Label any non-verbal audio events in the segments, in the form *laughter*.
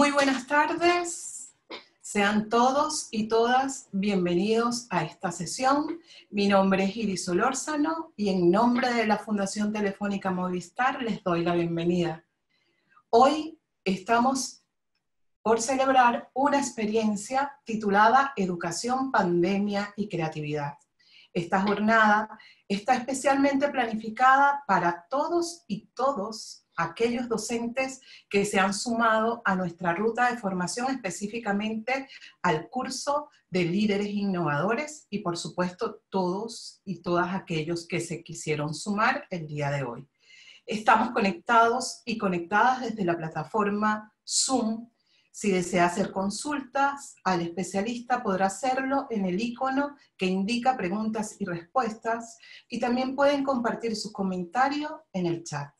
Muy buenas tardes. Sean todos y todas bienvenidos a esta sesión. Mi nombre es Iris Olórzano y en nombre de la Fundación Telefónica Movistar les doy la bienvenida. Hoy estamos por celebrar una experiencia titulada Educación, Pandemia y Creatividad. Esta jornada está especialmente planificada para todos y todos aquellos docentes que se han sumado a nuestra ruta de formación específicamente al curso de líderes innovadores y por supuesto todos y todas aquellos que se quisieron sumar el día de hoy. Estamos conectados y conectadas desde la plataforma Zoom. Si desea hacer consultas al especialista podrá hacerlo en el icono que indica preguntas y respuestas y también pueden compartir sus comentarios en el chat.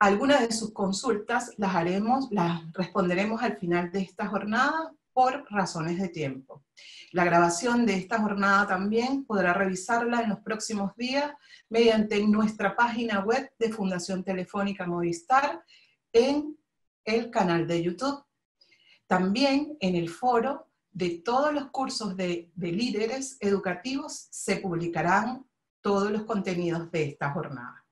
Algunas de sus consultas las haremos, las responderemos al final de esta jornada por razones de tiempo. La grabación de esta jornada también podrá revisarla en los próximos días mediante nuestra página web de Fundación Telefónica Movistar en el canal de YouTube. También en el foro de todos los cursos de, de líderes educativos se publicarán todos los contenidos de esta jornada.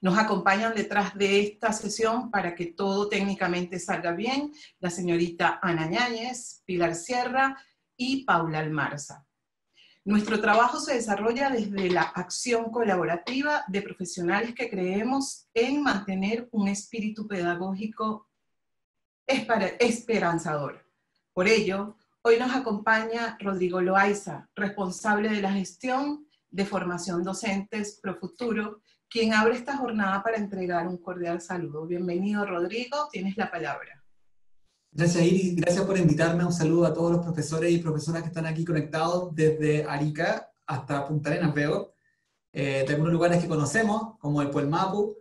Nos acompañan detrás de esta sesión para que todo técnicamente salga bien la señorita Ana Ñáñez, Pilar Sierra y Paula Almarza. Nuestro trabajo se desarrolla desde la acción colaborativa de profesionales que creemos en mantener un espíritu pedagógico esperanzador. Por ello, hoy nos acompaña Rodrigo Loaiza, responsable de la gestión de formación docentes Profuturo, quien abre esta jornada para entregar un cordial saludo. Bienvenido, Rodrigo, tienes la palabra. Gracias, Iris. Gracias por invitarme. Un saludo a todos los profesores y profesoras que están aquí conectados desde Arica hasta Punta Arenas, veo. Eh, de algunos lugares que conocemos, como el Puelmapu,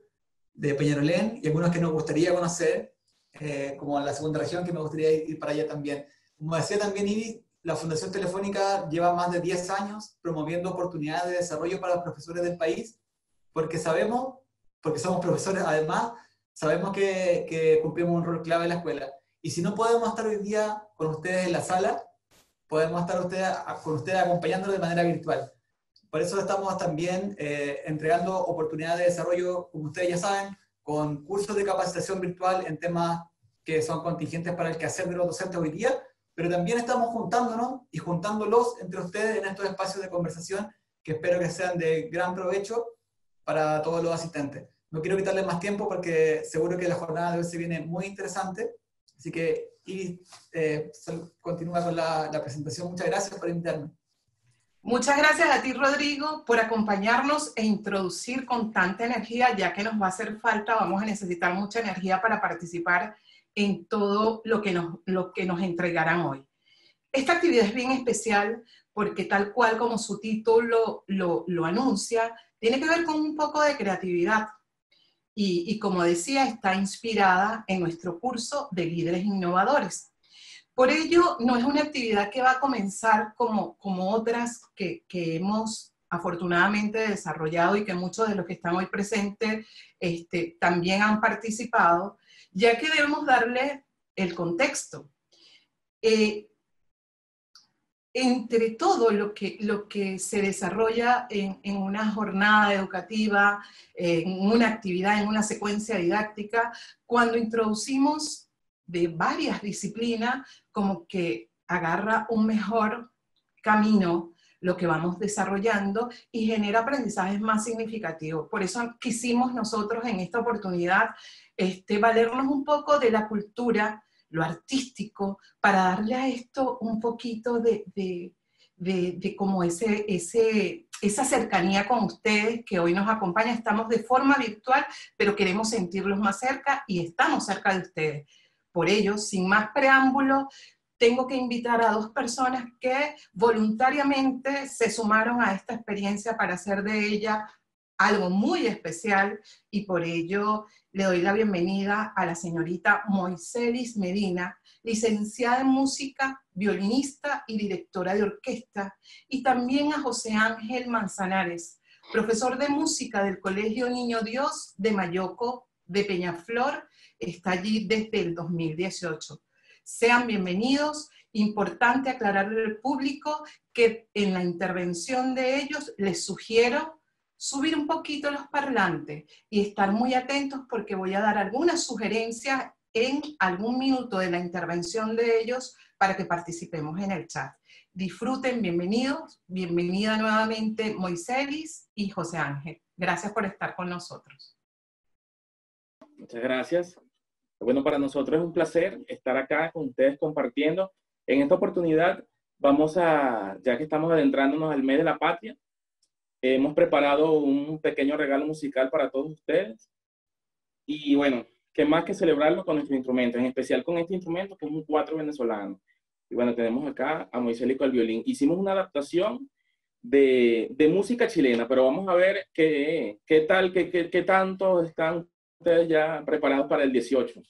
de Peñarolén, y algunos que nos gustaría conocer, eh, como la segunda región, que me gustaría ir para allá también. Como decía también Iris, la Fundación Telefónica lleva más de 10 años promoviendo oportunidades de desarrollo para los profesores del país porque sabemos, porque somos profesores además, sabemos que, que cumplimos un rol clave en la escuela. Y si no podemos estar hoy día con ustedes en la sala, podemos estar ustedes, con ustedes acompañándolos de manera virtual. Por eso estamos también eh, entregando oportunidades de desarrollo, como ustedes ya saben, con cursos de capacitación virtual en temas que son contingentes para el quehacer de los docentes hoy día, pero también estamos juntándonos y juntándolos entre ustedes en estos espacios de conversación que espero que sean de gran provecho para todos los asistentes. No quiero quitarles más tiempo porque seguro que la jornada de hoy se viene muy interesante. Así que, y eh, continúa con la, la presentación. Muchas gracias por invitarme. Muchas gracias a ti, Rodrigo, por acompañarnos e introducir con tanta energía, ya que nos va a hacer falta, vamos a necesitar mucha energía para participar en todo lo que nos, lo que nos entregarán hoy. Esta actividad es bien especial porque tal cual como su título lo, lo anuncia, tiene que ver con un poco de creatividad. Y, como decía, está inspirada en nuestro curso de líderes innovadores. Por ello, no es una actividad que va a comenzar como, como otras que, que hemos afortunadamente desarrollado y que muchos de los que están hoy presentes este, también han participado, ya que debemos darle el contexto. Eh, entre todo lo que, lo que se desarrolla en, una jornada educativa, en una actividad, en una secuencia didáctica, cuando introducimos de varias disciplinas, como que agarra un mejor camino lo que vamos desarrollando y genera aprendizajes más significativos. Por eso quisimos nosotros en esta oportunidad este, valernos un poco de la cultura lo artístico, para darle a esto un poquito de, de, como ese, ese, esa cercanía con ustedes que hoy nos acompaña. Estamos de forma virtual, pero queremos sentirlos más cerca y estamos cerca de ustedes. Por ello, sin más preámbulo, tengo que invitar a dos personas que voluntariamente se sumaron a esta experiencia para hacer de ella algo muy especial y por ello le doy la bienvenida a la señorita Moiselis Medina, licenciada en música, violinista y directora de orquesta, y también a José Ángel Manzanares, profesor de música del Colegio Niño Dios de Mayoco, de Peñaflor, está allí desde el 2018. Sean bienvenidos. Importante aclararle al público que en la intervención de ellos les sugiero subir un poquito los parlantes y estar muy atentos porque voy a dar algunas sugerencias en algún minuto de la intervención de ellos para que participemos en el chat. Disfruten, bienvenidos, bienvenida nuevamente Moiselis y José Ángel. Gracias por estar con nosotros. Muchas gracias. Bueno, para nosotros es un placer estar acá con ustedes compartiendo. En esta oportunidad vamos a, ya que estamos adentrándonos al mes de la patria, hemos preparado un pequeño regalo musical para todos ustedes. Y bueno, qué más que celebrarlo con nuestro instrumento, en especial con este instrumento que es un cuatro venezolano. Y bueno, tenemos acá a Moisés con el violín. Hicimos una adaptación de, de, música chilena, pero vamos a ver qué, qué tal, qué, qué, qué tanto están ustedes ya preparados para el 18.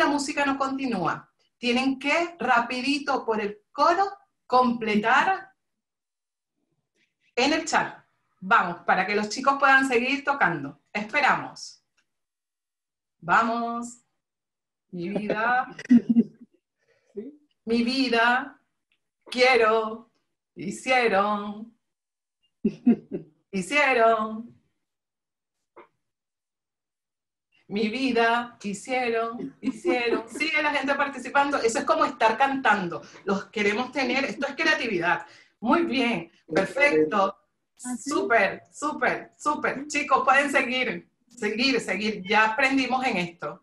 La música no continúa. Tienen que rapidito por el coro completar en el chat. Vamos, para que los chicos puedan seguir tocando. Esperamos. Vamos. Mi vida. Mi vida. Quiero. Hicieron. *laughs* Hicieron mi vida, hicieron, hicieron, *laughs* sigue la gente participando, eso es como estar cantando, los queremos tener, esto es creatividad. Muy bien, perfecto, súper, súper, súper. Chicos, pueden seguir, seguir, seguir, ya aprendimos en esto.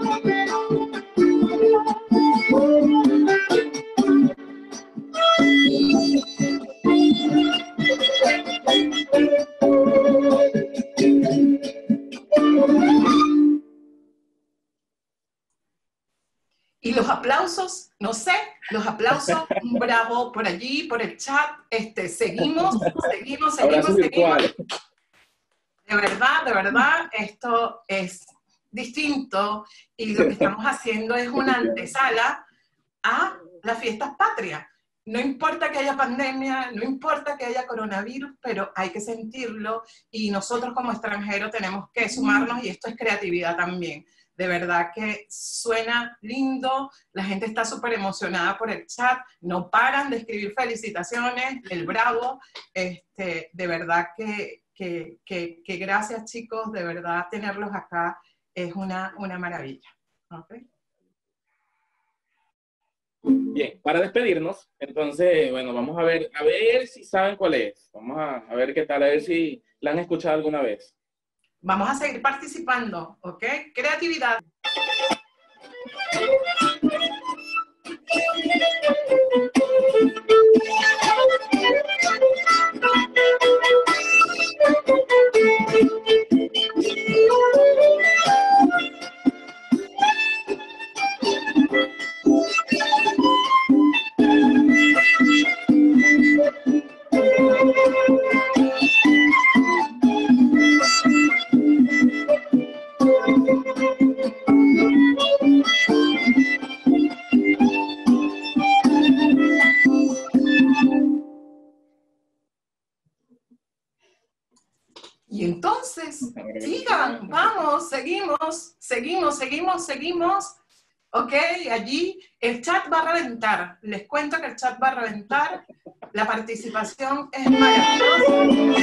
por allí, por el chat. Este, seguimos, *laughs* seguimos, seguimos, seguimos. De verdad, de verdad, esto es distinto y lo que estamos haciendo es una antesala a las fiestas patrias. No importa que haya pandemia, no importa que haya coronavirus, pero hay que sentirlo y nosotros como extranjeros tenemos que sumarnos y esto es creatividad también. De verdad que suena lindo, la gente está súper emocionada por el chat, no paran de escribir felicitaciones, el bravo, este, de verdad que, que, gracias chicos, de verdad tenerlos acá es una, una maravilla. Bien, para despedirnos, entonces, bueno, vamos a ver, a ver si saben cuál es. Vamos a, a ver qué tal, a ver si la han escuchado alguna vez. Vamos a seguir participando, ¿ok? Creatividad. Seguimos, seguimos, seguimos, seguimos. Ok, allí el chat va a reventar. Les cuento que el chat va a reventar. La participación es maravillosa.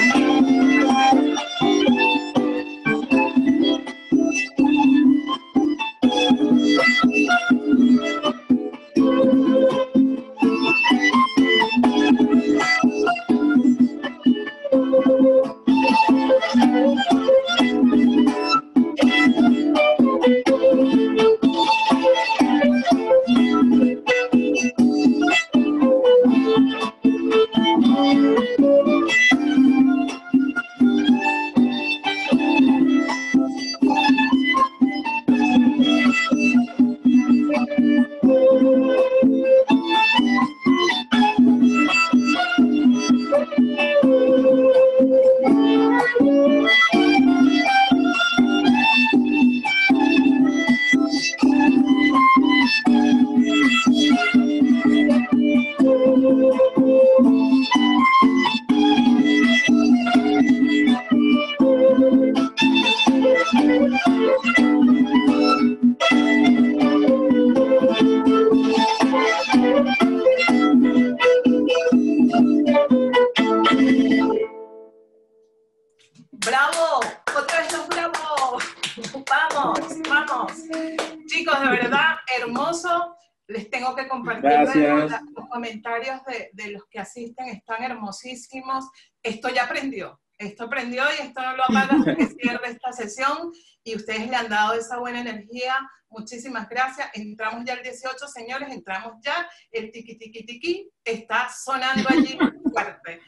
Hermosísimos. Esto ya aprendió, esto aprendió y esto no lo apaga hasta que cierre esta sesión y ustedes le han dado esa buena energía. Muchísimas gracias. Entramos ya el 18, señores, entramos ya. El tiqui tiqui tiqui está sonando allí fuerte.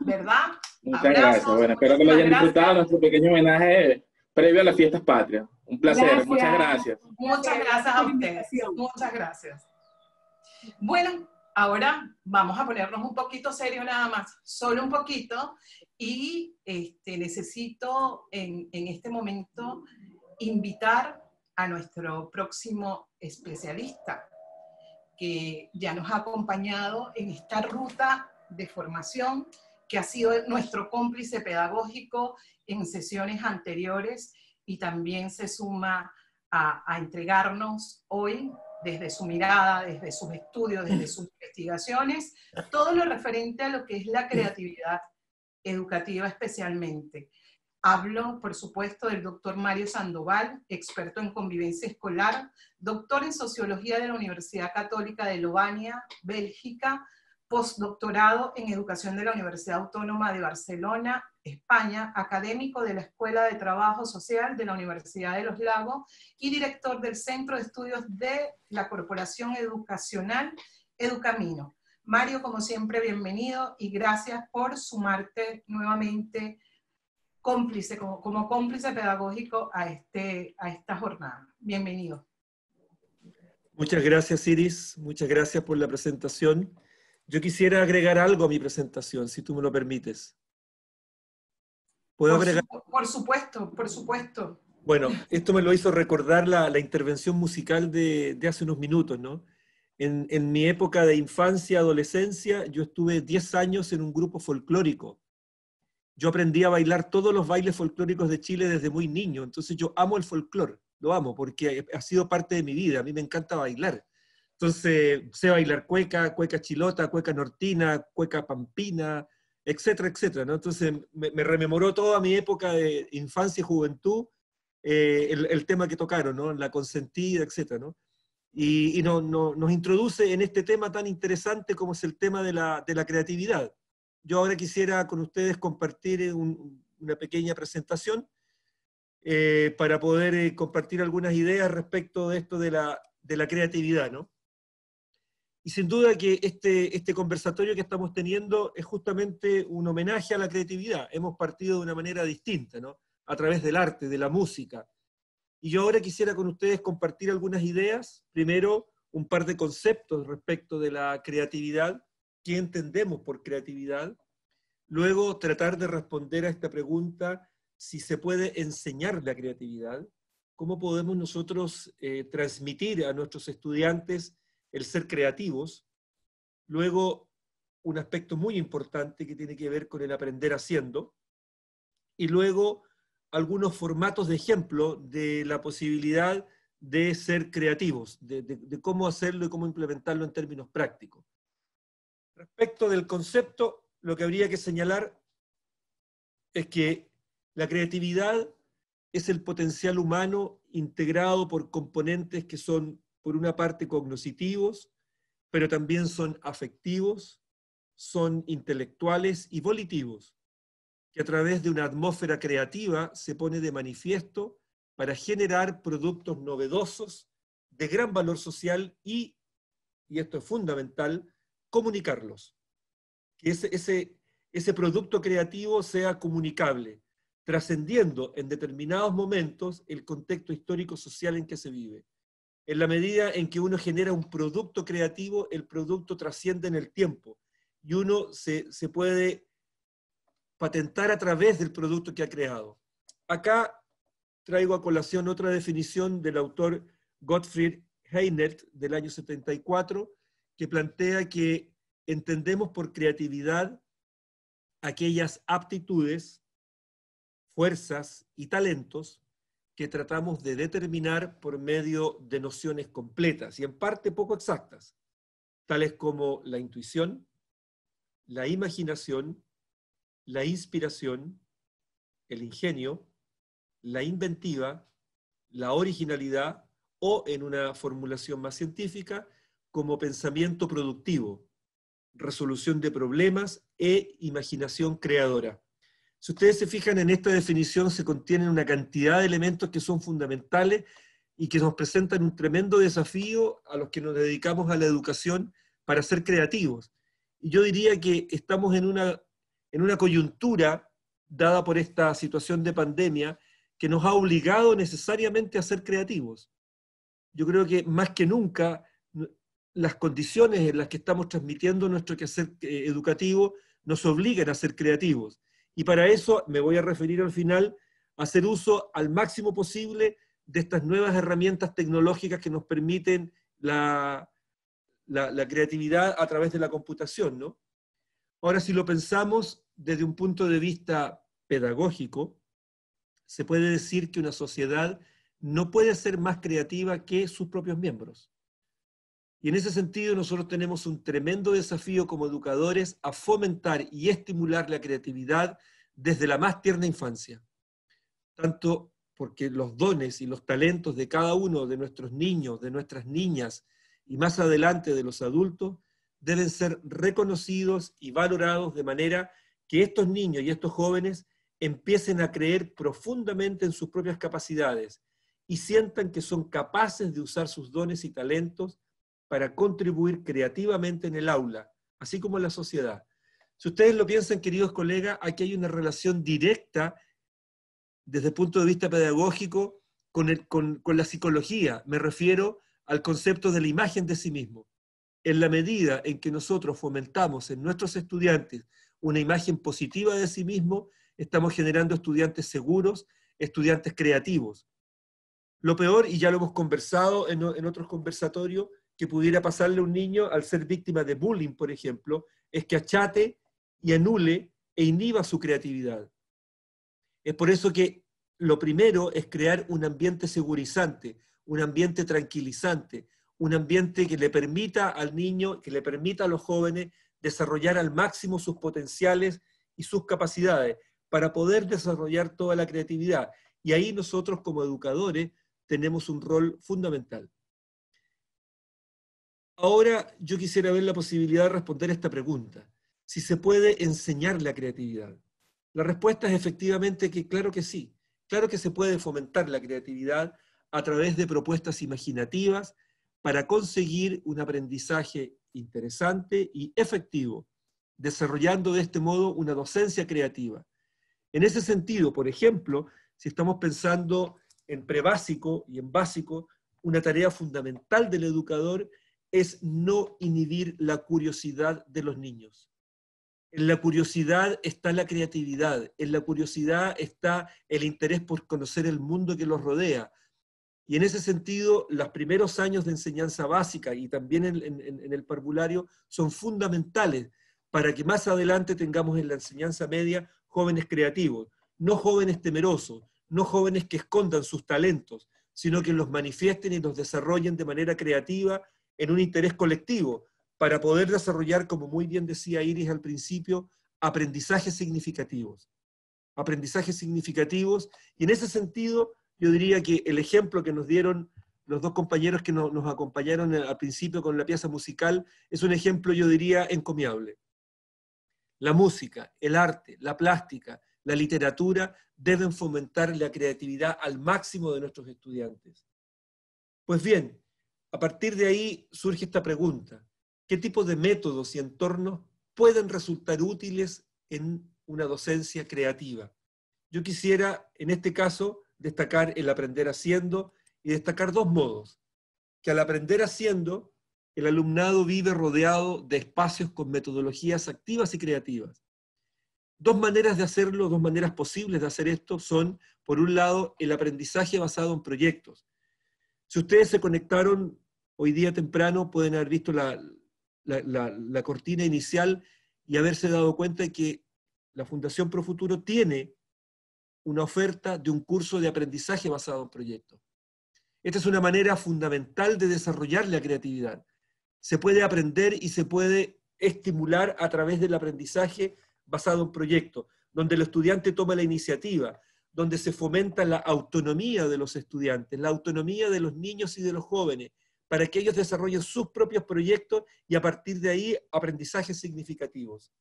¿Verdad? Muchas Abrazos, gracias. Bueno, espero que lo hayan disfrutado nuestro pequeño homenaje previo a las fiestas patrias. Un placer, Gracias. muchas gracias. Muchas gracias a ustedes. Muchas gracias. Bueno, ahora vamos a ponernos un poquito serio nada más, solo un poquito, y este, necesito en, este momento invitar a nuestro próximo especialista, que ya nos ha acompañado en esta ruta de formación, que ha sido nuestro cómplice pedagógico en sesiones anteriores y también se suma a entregarnos hoy desde su mirada, desde sus estudios, desde sus *laughs* investigaciones, todo lo referente a lo que es la creatividad educativa especialmente. Hablo, por supuesto, del doctor Mario Sandoval, experto en convivencia escolar, doctor en sociología de la Universidad Católica de Lovania, Bélgica, postdoctorado en educación de la Universidad Autónoma de Barcelona, España, académico de la Escuela de Trabajo Social de la Universidad de Los Lagos y director del Centro de Estudios de la Corporación Educacional Educamino. Mario, como siempre, bienvenido y gracias por sumarte nuevamente cómplice, como, como cómplice pedagógico a, este, a esta jornada. Bienvenido. Muchas gracias, Iris. Muchas gracias por la presentación. Yo quisiera agregar algo a mi presentación, si tú me lo permites. ¿Puedo Por, agregar? su- por supuesto, por supuesto. Bueno, esto me lo hizo recordar la, la intervención musical de, de hace unos minutos, ¿no? En, en mi época de infancia, adolescencia, yo estuve 10 años en un grupo folclórico. Yo aprendí a bailar todos los bailes folclóricos de Chile desde muy niño, entonces yo amo el folclore, lo amo, porque ha sido parte de mi vida, a mí me encanta bailar. Entonces, sé bailar cueca, cueca chilota, cueca nortina, cueca pampina, etcétera, etcétera, ¿no? Entonces, me, me rememoró toda mi época de infancia y juventud, eh, el, tema que tocaron, ¿no? La consentida, etcétera, ¿no? Y, y no, no, nos introduce en este tema tan interesante como es el tema de la, de la creatividad. Yo ahora quisiera con ustedes compartir un, una pequeña presentación eh, para poder eh, compartir algunas ideas respecto de esto de la, de la creatividad, ¿no? Y sin duda que este, este conversatorio que estamos teniendo es justamente un homenaje a la creatividad. Hemos partido de una manera distinta, ¿no? A través del arte, de la música. Y yo ahora quisiera con ustedes compartir algunas ideas. Primero, un par de conceptos respecto de la creatividad, qué entendemos por creatividad. Luego, tratar de responder a esta pregunta, si se puede enseñar la creatividad, cómo podemos nosotros eh, transmitir a nuestros estudiantes el ser creativos. Luego, un aspecto muy importante que tiene que ver con el aprender haciendo. Y luego, algunos formatos de ejemplo de la posibilidad de ser creativos, de, cómo hacerlo y cómo implementarlo en términos prácticos. Respecto del concepto, lo que habría que señalar es que la creatividad es el potencial humano integrado por componentes que son, por una parte, cognoscitivos, pero también son afectivos, son intelectuales y volitivos, que a través de una atmósfera creativa se pone de manifiesto para generar productos novedosos de gran valor social y, y esto es fundamental, comunicarlos. Que ese, ese, ese producto creativo sea comunicable, trascendiendo en determinados momentos el contexto histórico-social en que se vive. En la medida en que uno genera un producto creativo, el producto trasciende en el tiempo y uno se, se puede patentar a través del producto que ha creado. Acá traigo a colación otra definición del autor Gottfried Heinert del año 74, que plantea que entendemos por creatividad aquellas aptitudes, fuerzas y talentos que tratamos de determinar por medio de nociones completas y en parte poco exactas, tales como la intuición, la imaginación, la inspiración, el ingenio, la inventiva, la originalidad o, en una formulación más científica, como pensamiento productivo, resolución de problemas e imaginación creadora. Si ustedes se fijan en esta definición, se contienen una cantidad de elementos que son fundamentales y que nos presentan un tremendo desafío a los que nos dedicamos a la educación para ser creativos. Y yo diría que estamos en una, en una coyuntura dada por esta situación de pandemia que nos ha obligado necesariamente a ser creativos. Yo creo que más que nunca las condiciones en las que estamos transmitiendo nuestro quehacer eh, educativo nos obligan a ser creativos. Y para eso me voy a referir al final a hacer uso al máximo posible de estas nuevas herramientas tecnológicas que nos permiten la, la, creatividad a través de la computación. ¿no? Ahora, si lo pensamos desde un punto de vista pedagógico, se puede decir que una sociedad no puede ser más creativa que sus propios miembros. Y en ese sentido nosotros tenemos un tremendo desafío como educadores a fomentar y estimular la creatividad desde la más tierna infancia. Tanto porque los dones y los talentos de cada uno de nuestros niños, de nuestras niñas y más adelante de los adultos deben ser reconocidos y valorados de manera que estos niños y estos jóvenes empiecen a creer profundamente en sus propias capacidades y sientan que son capaces de usar sus dones y talentos para contribuir creativamente en el aula, así como en la sociedad. Si ustedes lo piensan, queridos colegas, aquí hay una relación directa desde el punto de vista pedagógico con, la psicología. Me refiero al concepto de la imagen de sí mismo. En la medida en que nosotros fomentamos en nuestros estudiantes una imagen positiva de sí mismo, estamos generando estudiantes seguros, estudiantes creativos. Lo peor, y ya lo hemos conversado en, otros conversatorios, que pudiera pasarle a un niño al ser víctima de bullying, por ejemplo, es que achate y anule e inhiba su creatividad. Es por eso que lo primero es crear un ambiente segurizante, un ambiente tranquilizante, un ambiente que le permita al niño, que le permita a los jóvenes desarrollar al máximo sus potenciales y sus capacidades, para poder desarrollar toda la creatividad. Y ahí nosotros como educadores tenemos un rol fundamental. Ahora yo quisiera ver la posibilidad de responder esta pregunta. Si se puede enseñar la creatividad. La respuesta es efectivamente que claro que sí. Claro que se puede fomentar la creatividad a través de propuestas imaginativas para conseguir un aprendizaje interesante y efectivo, desarrollando de este modo una docencia creativa. En ese sentido, por ejemplo, si estamos pensando en prebásico y en básico, una tarea fundamental del educador es no inhibir la curiosidad de los niños. En la curiosidad está la creatividad, en la curiosidad está el interés por conocer el mundo que los rodea. Y en ese sentido, los primeros años de enseñanza básica y también en, el parvulario son fundamentales para que más adelante tengamos en la enseñanza media jóvenes creativos, no jóvenes temerosos, no jóvenes que escondan sus talentos, sino que los manifiesten y los desarrollen de manera creativa en un interés colectivo, para poder desarrollar, como muy bien decía Iris al principio, aprendizajes significativos. Aprendizajes significativos, y en ese sentido yo diría que el ejemplo que nos dieron los dos compañeros que nos, acompañaron al principio con la pieza musical es un ejemplo, yo diría, encomiable. La música, el arte, la plástica, la literatura deben fomentar la creatividad al máximo de nuestros estudiantes. Pues bien, a partir de ahí surge esta pregunta. ¿Qué tipo de métodos y entornos pueden resultar útiles en una docencia creativa? Yo quisiera, en este caso, destacar el aprender haciendo y destacar dos modos. Que al aprender haciendo, el alumnado vive rodeado de espacios con metodologías activas y creativas. Dos maneras de hacerlo, dos maneras posibles de hacer esto son, por un lado, el aprendizaje basado en proyectos. Si ustedes se conectaron hoy día temprano, pueden haber visto la, la, cortina inicial y haberse dado cuenta de que la Fundación Pro Futuro tiene una oferta de un curso de aprendizaje basado en proyectos. Esta es una manera fundamental de desarrollar la creatividad. Se puede aprender y se puede estimular a través del aprendizaje basado en proyectos, donde el estudiante toma la iniciativa, donde se fomenta la autonomía de los estudiantes, la autonomía de los niños y de los jóvenes, para que ellos desarrollen sus propios proyectos y a partir de ahí aprendizajes significativos.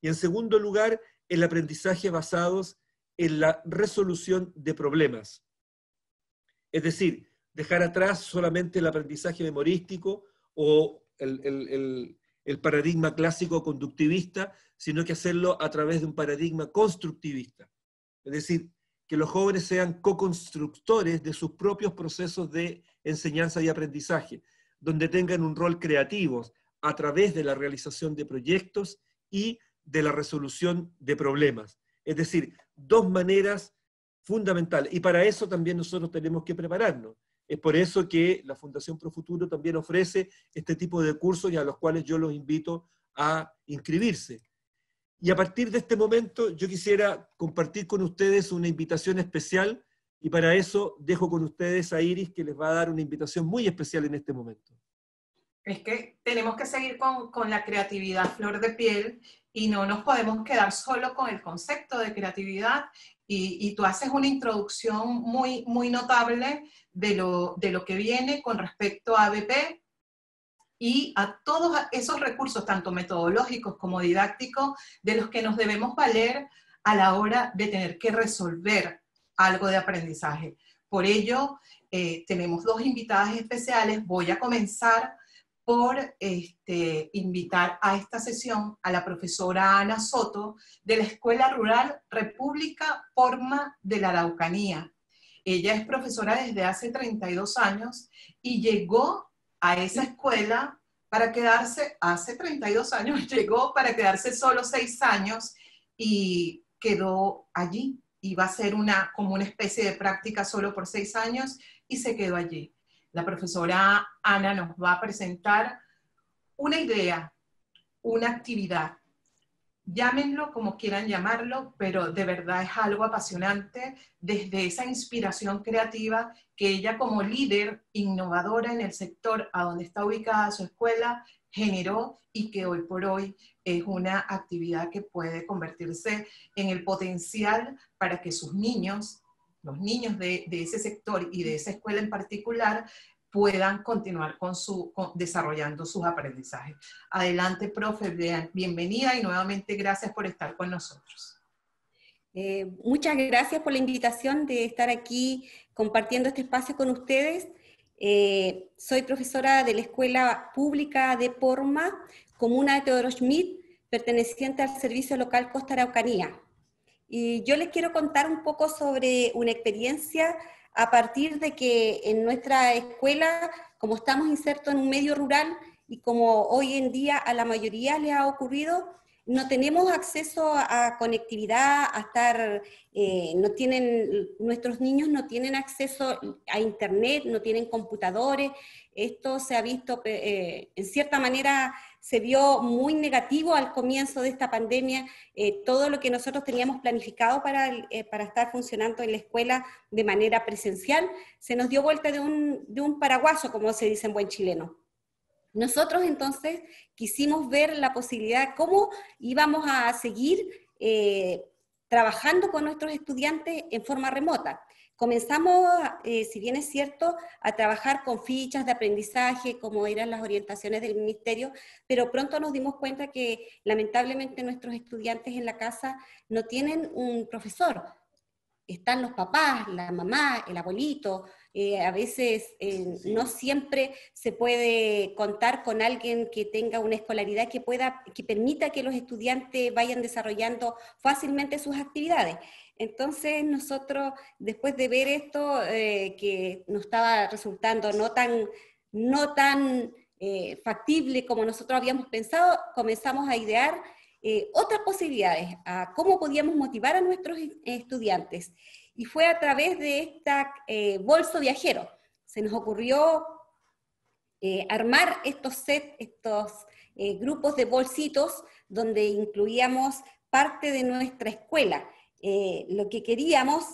Y en segundo lugar, el aprendizaje basados en la resolución de problemas. Es decir, dejar atrás solamente el aprendizaje memorístico o el, paradigma clásico conductivista, sino que hacerlo a través de un paradigma constructivista. Es decir, que los jóvenes sean co-constructores de sus propios procesos de enseñanza y aprendizaje, donde tengan un rol creativo a través de la realización de proyectos y de la resolución de problemas. Es decir, dos maneras fundamentales. Y para eso también nosotros tenemos que prepararnos. Es por eso que la Fundación Pro Futuro también ofrece este tipo de cursos y a los cuales yo los invito a inscribirse. Y a partir de este momento yo quisiera compartir con ustedes una invitación especial y para eso dejo con ustedes a Iris que les va a dar una invitación muy especial en este momento. Es que tenemos que seguir con, con la creatividad flor de piel y no nos podemos quedar solo con el concepto de creatividad y, y, tú haces una introducción muy, muy notable de lo, de lo que viene con respecto a ABP, y a todos esos recursos, tanto metodológicos como didácticos, de los que nos debemos valer a la hora de tener que resolver algo de aprendizaje. Por ello, eh, tenemos dos invitadas especiales. Voy a comenzar por este, invitar a esta sesión a la profesora Ana Soto de la Escuela Rural República Forma de la Araucanía. Ella es profesora desde hace 32 años y llegó a esa escuela para quedarse, hace 32 años *laughs* llegó para quedarse solo seis años y quedó allí. Iba a ser una, como una especie de práctica solo por seis años y se quedó allí. La profesora Ana nos va a presentar una idea, una actividad llámenlo como quieran llamarlo, pero de verdad es algo apasionante desde esa inspiración creativa que ella como líder innovadora en el sector a donde está ubicada su escuela generó y que hoy por hoy es una actividad que puede convertirse en el potencial para que sus niños, los niños de, de ese sector y de esa escuela en particular, puedan continuar con su, desarrollando sus aprendizajes. Adelante, profe, bienvenida y nuevamente gracias por estar con nosotros. Eh, muchas gracias por la invitación de estar aquí compartiendo este espacio con ustedes. Eh, soy profesora de la Escuela Pública de Porma, comuna de Teodoro Schmidt, perteneciente al Servicio Local Costa Araucanía. Y yo les quiero contar un poco sobre una experiencia a partir de que en nuestra escuela, como estamos insertos en un medio rural y como hoy en día a la mayoría le ha ocurrido, no tenemos acceso a conectividad, a estar, eh, no tienen, nuestros niños no tienen acceso a internet, no tienen computadores. Esto se ha visto, eh, en cierta manera, se vio muy negativo al comienzo de esta pandemia. Eh, todo lo que nosotros teníamos planificado para, para estar funcionando en la escuela de manera presencial, se nos dio vuelta de un, de un paraguaso, como se dice en buen chileno. Nosotros entonces quisimos ver la posibilidad, cómo íbamos a seguir eh, trabajando con nuestros estudiantes en forma remota. Comenzamos, eh, si bien es cierto, a trabajar con fichas de aprendizaje, como eran las orientaciones del ministerio, pero pronto nos dimos cuenta que lamentablemente nuestros estudiantes en la casa no tienen un profesor. Están los papás, la mamá, el abuelito, eh, a veces eh, no siempre se puede contar con alguien que tenga una escolaridad que pueda, que permita que los estudiantes vayan desarrollando fácilmente sus actividades. Entonces nosotros, después de ver esto, eh, que nos estaba resultando no tan, no tan factible como nosotros habíamos pensado, comenzamos a idear otras posibilidades, a cómo podíamos motivar a nuestros estudiantes y fue a través de esta eh, bolso viajero. Se nos ocurrió eh, armar estos sets, estos eh, grupos de bolsitos donde incluíamos parte de nuestra escuela. Lo que queríamos,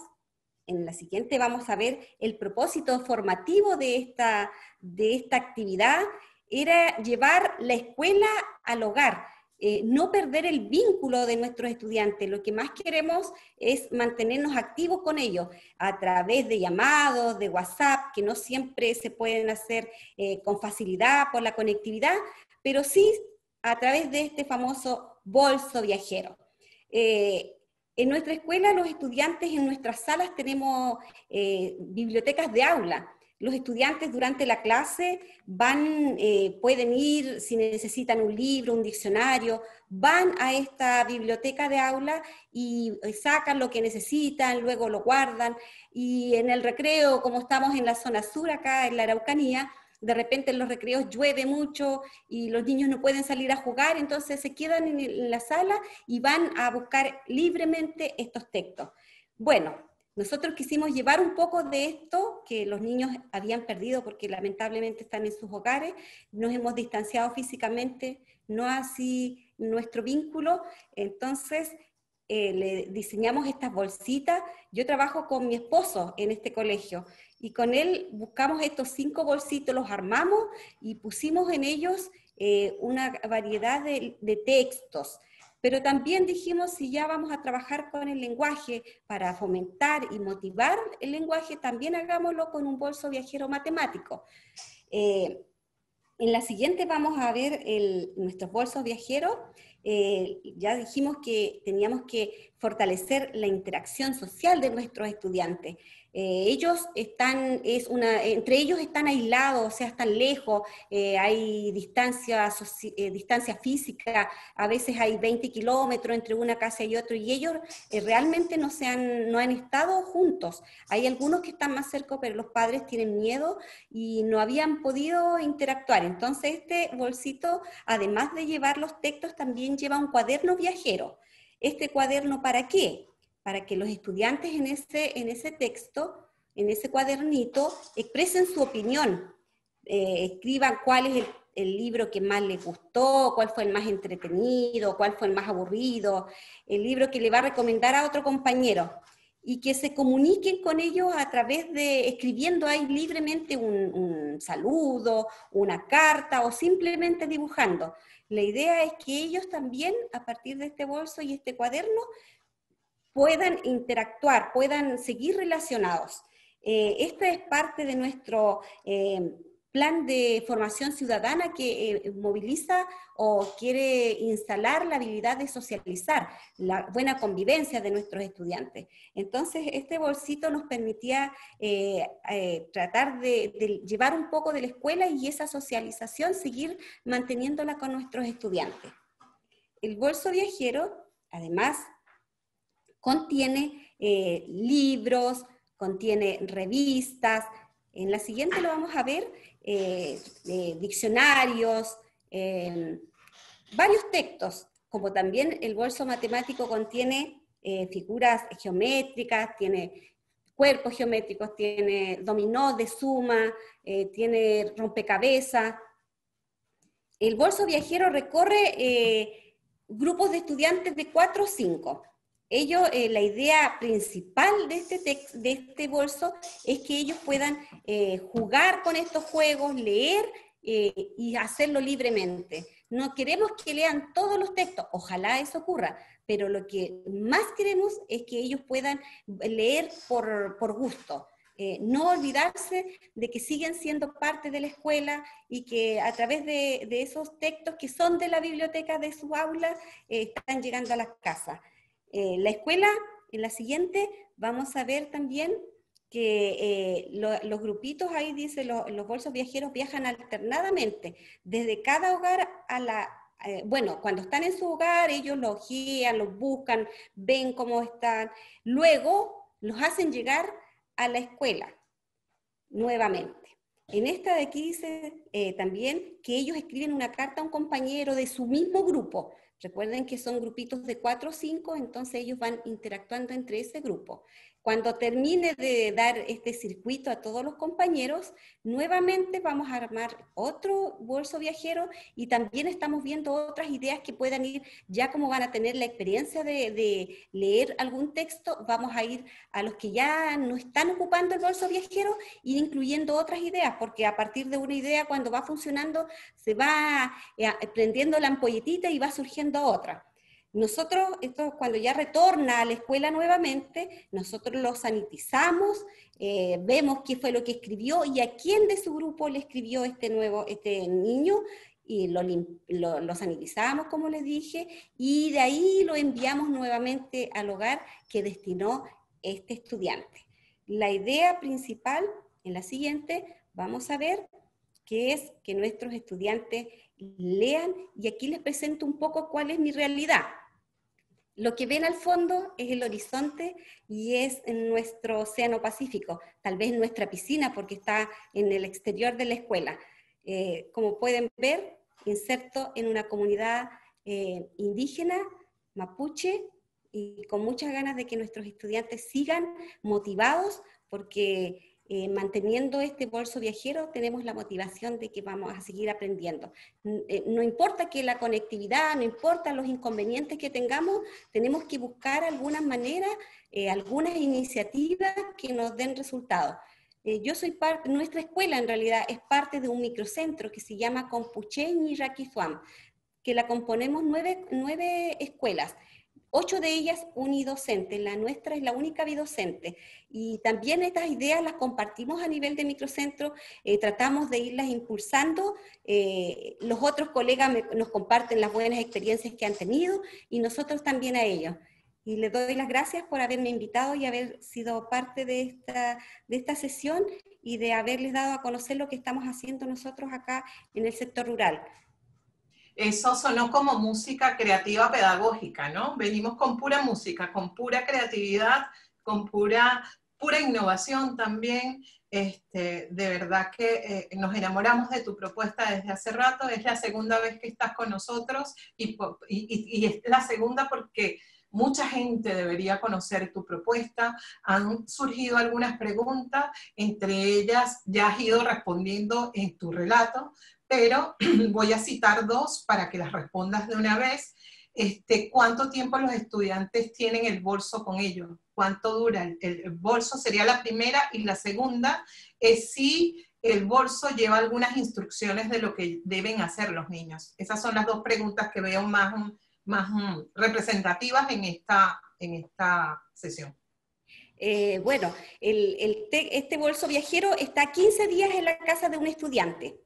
en la siguiente vamos a ver el propósito formativo de esta, de esta actividad, era llevar la escuela al hogar, eh, no perder el vínculo de nuestros estudiantes. Lo que más queremos es mantenernos activos con ellos a través de llamados, de WhatsApp, que no siempre se pueden hacer eh, con facilidad por la conectividad, pero sí a través de este famoso bolso viajero. Eh, en nuestra escuela, los estudiantes en nuestras salas tenemos bibliotecas de aula los estudiantes durante la clase van, eh, pueden ir, si necesitan un libro, un diccionario, van a esta biblioteca de aula y eh, sacan lo que necesitan, luego lo guardan. Y en el recreo, como estamos en la zona sur, acá en la Araucanía, de repente en los recreos llueve mucho y los niños no pueden salir a jugar, entonces se quedan en la sala y van a buscar libremente estos textos. Bueno, nosotros quisimos llevar un poco de esto que los niños habían perdido porque lamentablemente están en sus hogares, nos hemos distanciado físicamente, no así nuestro vínculo, entonces eh, le diseñamos estas bolsitas. Yo trabajo con mi esposo en este colegio y con él buscamos estos cinco bolsitos, los armamos y pusimos en ellos eh, una variedad de, textos. Pero también dijimos, si ya vamos a trabajar con el lenguaje para fomentar y motivar el lenguaje, también hagámoslo con un bolso viajero matemático. Eh, en la siguiente vamos a ver nuestros bolsos viajeros. Eh, ya dijimos que teníamos que fortalecer la interacción social de nuestros estudiantes. Eh, ellos están, es una, entre ellos están aislados, o sea, están lejos, eh, hay distancia, eh, distancia física, a veces hay 20 kilómetros entre una casa y otra, y ellos realmente no, se han, no han estado juntos. Hay algunos que están más cerca, pero los padres tienen miedo y no habían podido interactuar. Entonces, este bolsito, además de llevar los textos, también lleva un cuaderno viajero. ¿Este cuaderno para qué? Para que los estudiantes en ese, en ese texto, en ese cuadernito, expresen su opinión, eh, escriban cuál es el, el, libro que más les gustó, cuál fue el más entretenido, cuál fue el más aburrido, el libro que le va a recomendar a otro compañero y que se comuniquen con ellos a través de escribiendo ahí libremente un, un, saludo, una carta o simplemente dibujando. La idea es que ellos también, a partir de este bolso y este cuaderno, puedan interactuar, puedan seguir relacionados. Eh, esta es parte de nuestro eh, plan de formación ciudadana que eh, moviliza o quiere instalar la habilidad de socializar, la buena convivencia de nuestros estudiantes. Entonces, este bolsito nos permitía tratar de, llevar un poco de la escuela y esa socialización, seguir manteniéndola con nuestros estudiantes. El bolso viajero, además, contiene eh, libros, contiene revistas. En la siguiente lo vamos a ver, eh, diccionarios, em, varios textos como también el bolso matemático contiene eh, figuras geométricas, tiene cuerpos geométricos, tiene dominó de suma, eh, tiene rompecabezas. El bolso viajero recorre eh, grupos de estudiantes de 4 o 5. Ellos, la idea principal de este, de este bolso es que ellos puedan jugar con estos juegos, leer y hacerlo libremente. No queremos que lean todos los textos, ojalá eso ocurra, pero lo que más queremos es que ellos puedan leer por, gusto. Eh, no olvidarse de que siguen siendo parte de la escuela y que a través de, esos textos que son de la biblioteca de su aula eh, están llegando a las casas. Eh, la escuela, en la siguiente, vamos a ver también que los grupitos, ahí dice, los bolsos viajeros viajan alternadamente, desde cada hogar a la... Eh, bueno, cuando están en su hogar, ellos los guían, los buscan, ven cómo están, luego los hacen llegar a la escuela nuevamente. En esta de aquí dice eh, también que ellos escriben una carta a un compañero de su mismo grupo. Recuerden que son grupitos de cuatro o cinco, entonces ellos van interactuando entre ese grupo. Cuando termine de dar este circuito a todos los compañeros, nuevamente vamos a armar otro bolso viajero y también estamos viendo otras ideas que puedan ir, ya como van a tener la experiencia de, leer algún texto, vamos a ir a los que ya no están ocupando el bolso viajero e incluyendo otras ideas, porque a partir de una idea, cuando va funcionando, se va eh, prendiendo la ampolletita y va surgiendo otra. Nosotros, esto cuando ya retorna a la escuela nuevamente, nosotros lo sanitizamos, eh, vemos qué fue lo que escribió y a quién de su grupo le escribió este nuevo, este niño, y lo, lo, sanitizamos, como les dije, y de ahí lo enviamos nuevamente al hogar que destinó este estudiante. La idea principal, en la siguiente, vamos a ver, que es que nuestros estudiantes lean, y aquí les presento un poco cuál es mi realidad. Lo que ven al fondo es el horizonte y es nuestro océano Pacífico, tal vez nuestra piscina porque está en el exterior de la escuela. Eh, como pueden ver, inserto en una comunidad eh, indígena, mapuche, y con muchas ganas de que nuestros estudiantes sigan motivados porque eh, manteniendo este bolso viajero, tenemos la motivación de que vamos a seguir aprendiendo. Eh, no importa que la conectividad, no importa los inconvenientes que tengamos, tenemos que buscar algunas maneras, eh, algunas iniciativas que nos den resultados. yo soy parte, nuestra escuela en realidad es parte de un microcentro que se llama Compuchen y que la componemos nueve, nueve escuelas ocho de ellas unidocentes, la nuestra es la única bidocente. Y también estas ideas las compartimos a nivel de microcentro, eh, tratamos de irlas impulsando, eh, los otros colegas nos comparten las buenas experiencias que han tenido y nosotros también a ellos. Y les doy las gracias por haberme invitado y haber sido parte de esta, de esta sesión y de haberles dado a conocer lo que estamos haciendo nosotros acá en el sector rural. Eso sonó como música creativa pedagógica, ¿no? Venimos con pura música, con pura creatividad, con pura, pura innovación también. Este, de verdad que eh, nos enamoramos de tu propuesta desde hace rato. Es la segunda vez que estás con nosotros y, y, y es la segunda porque mucha gente debería conocer tu propuesta. Han surgido algunas preguntas, entre ellas ya has ido respondiendo en tu relato, pero *clears throat* voy a citar dos para que las respondas de una vez. Este, ¿Cuánto tiempo los estudiantes tienen el bolso con ellos? ¿Cuánto dura? El, bolso sería la primera y la segunda es si el bolso lleva algunas instrucciones de lo que deben hacer los niños. Esas son las dos preguntas que veo más, más representativas en esta, en esta sesión. Eh, bueno, este bolso viajero está 15 días en la casa de un estudiante.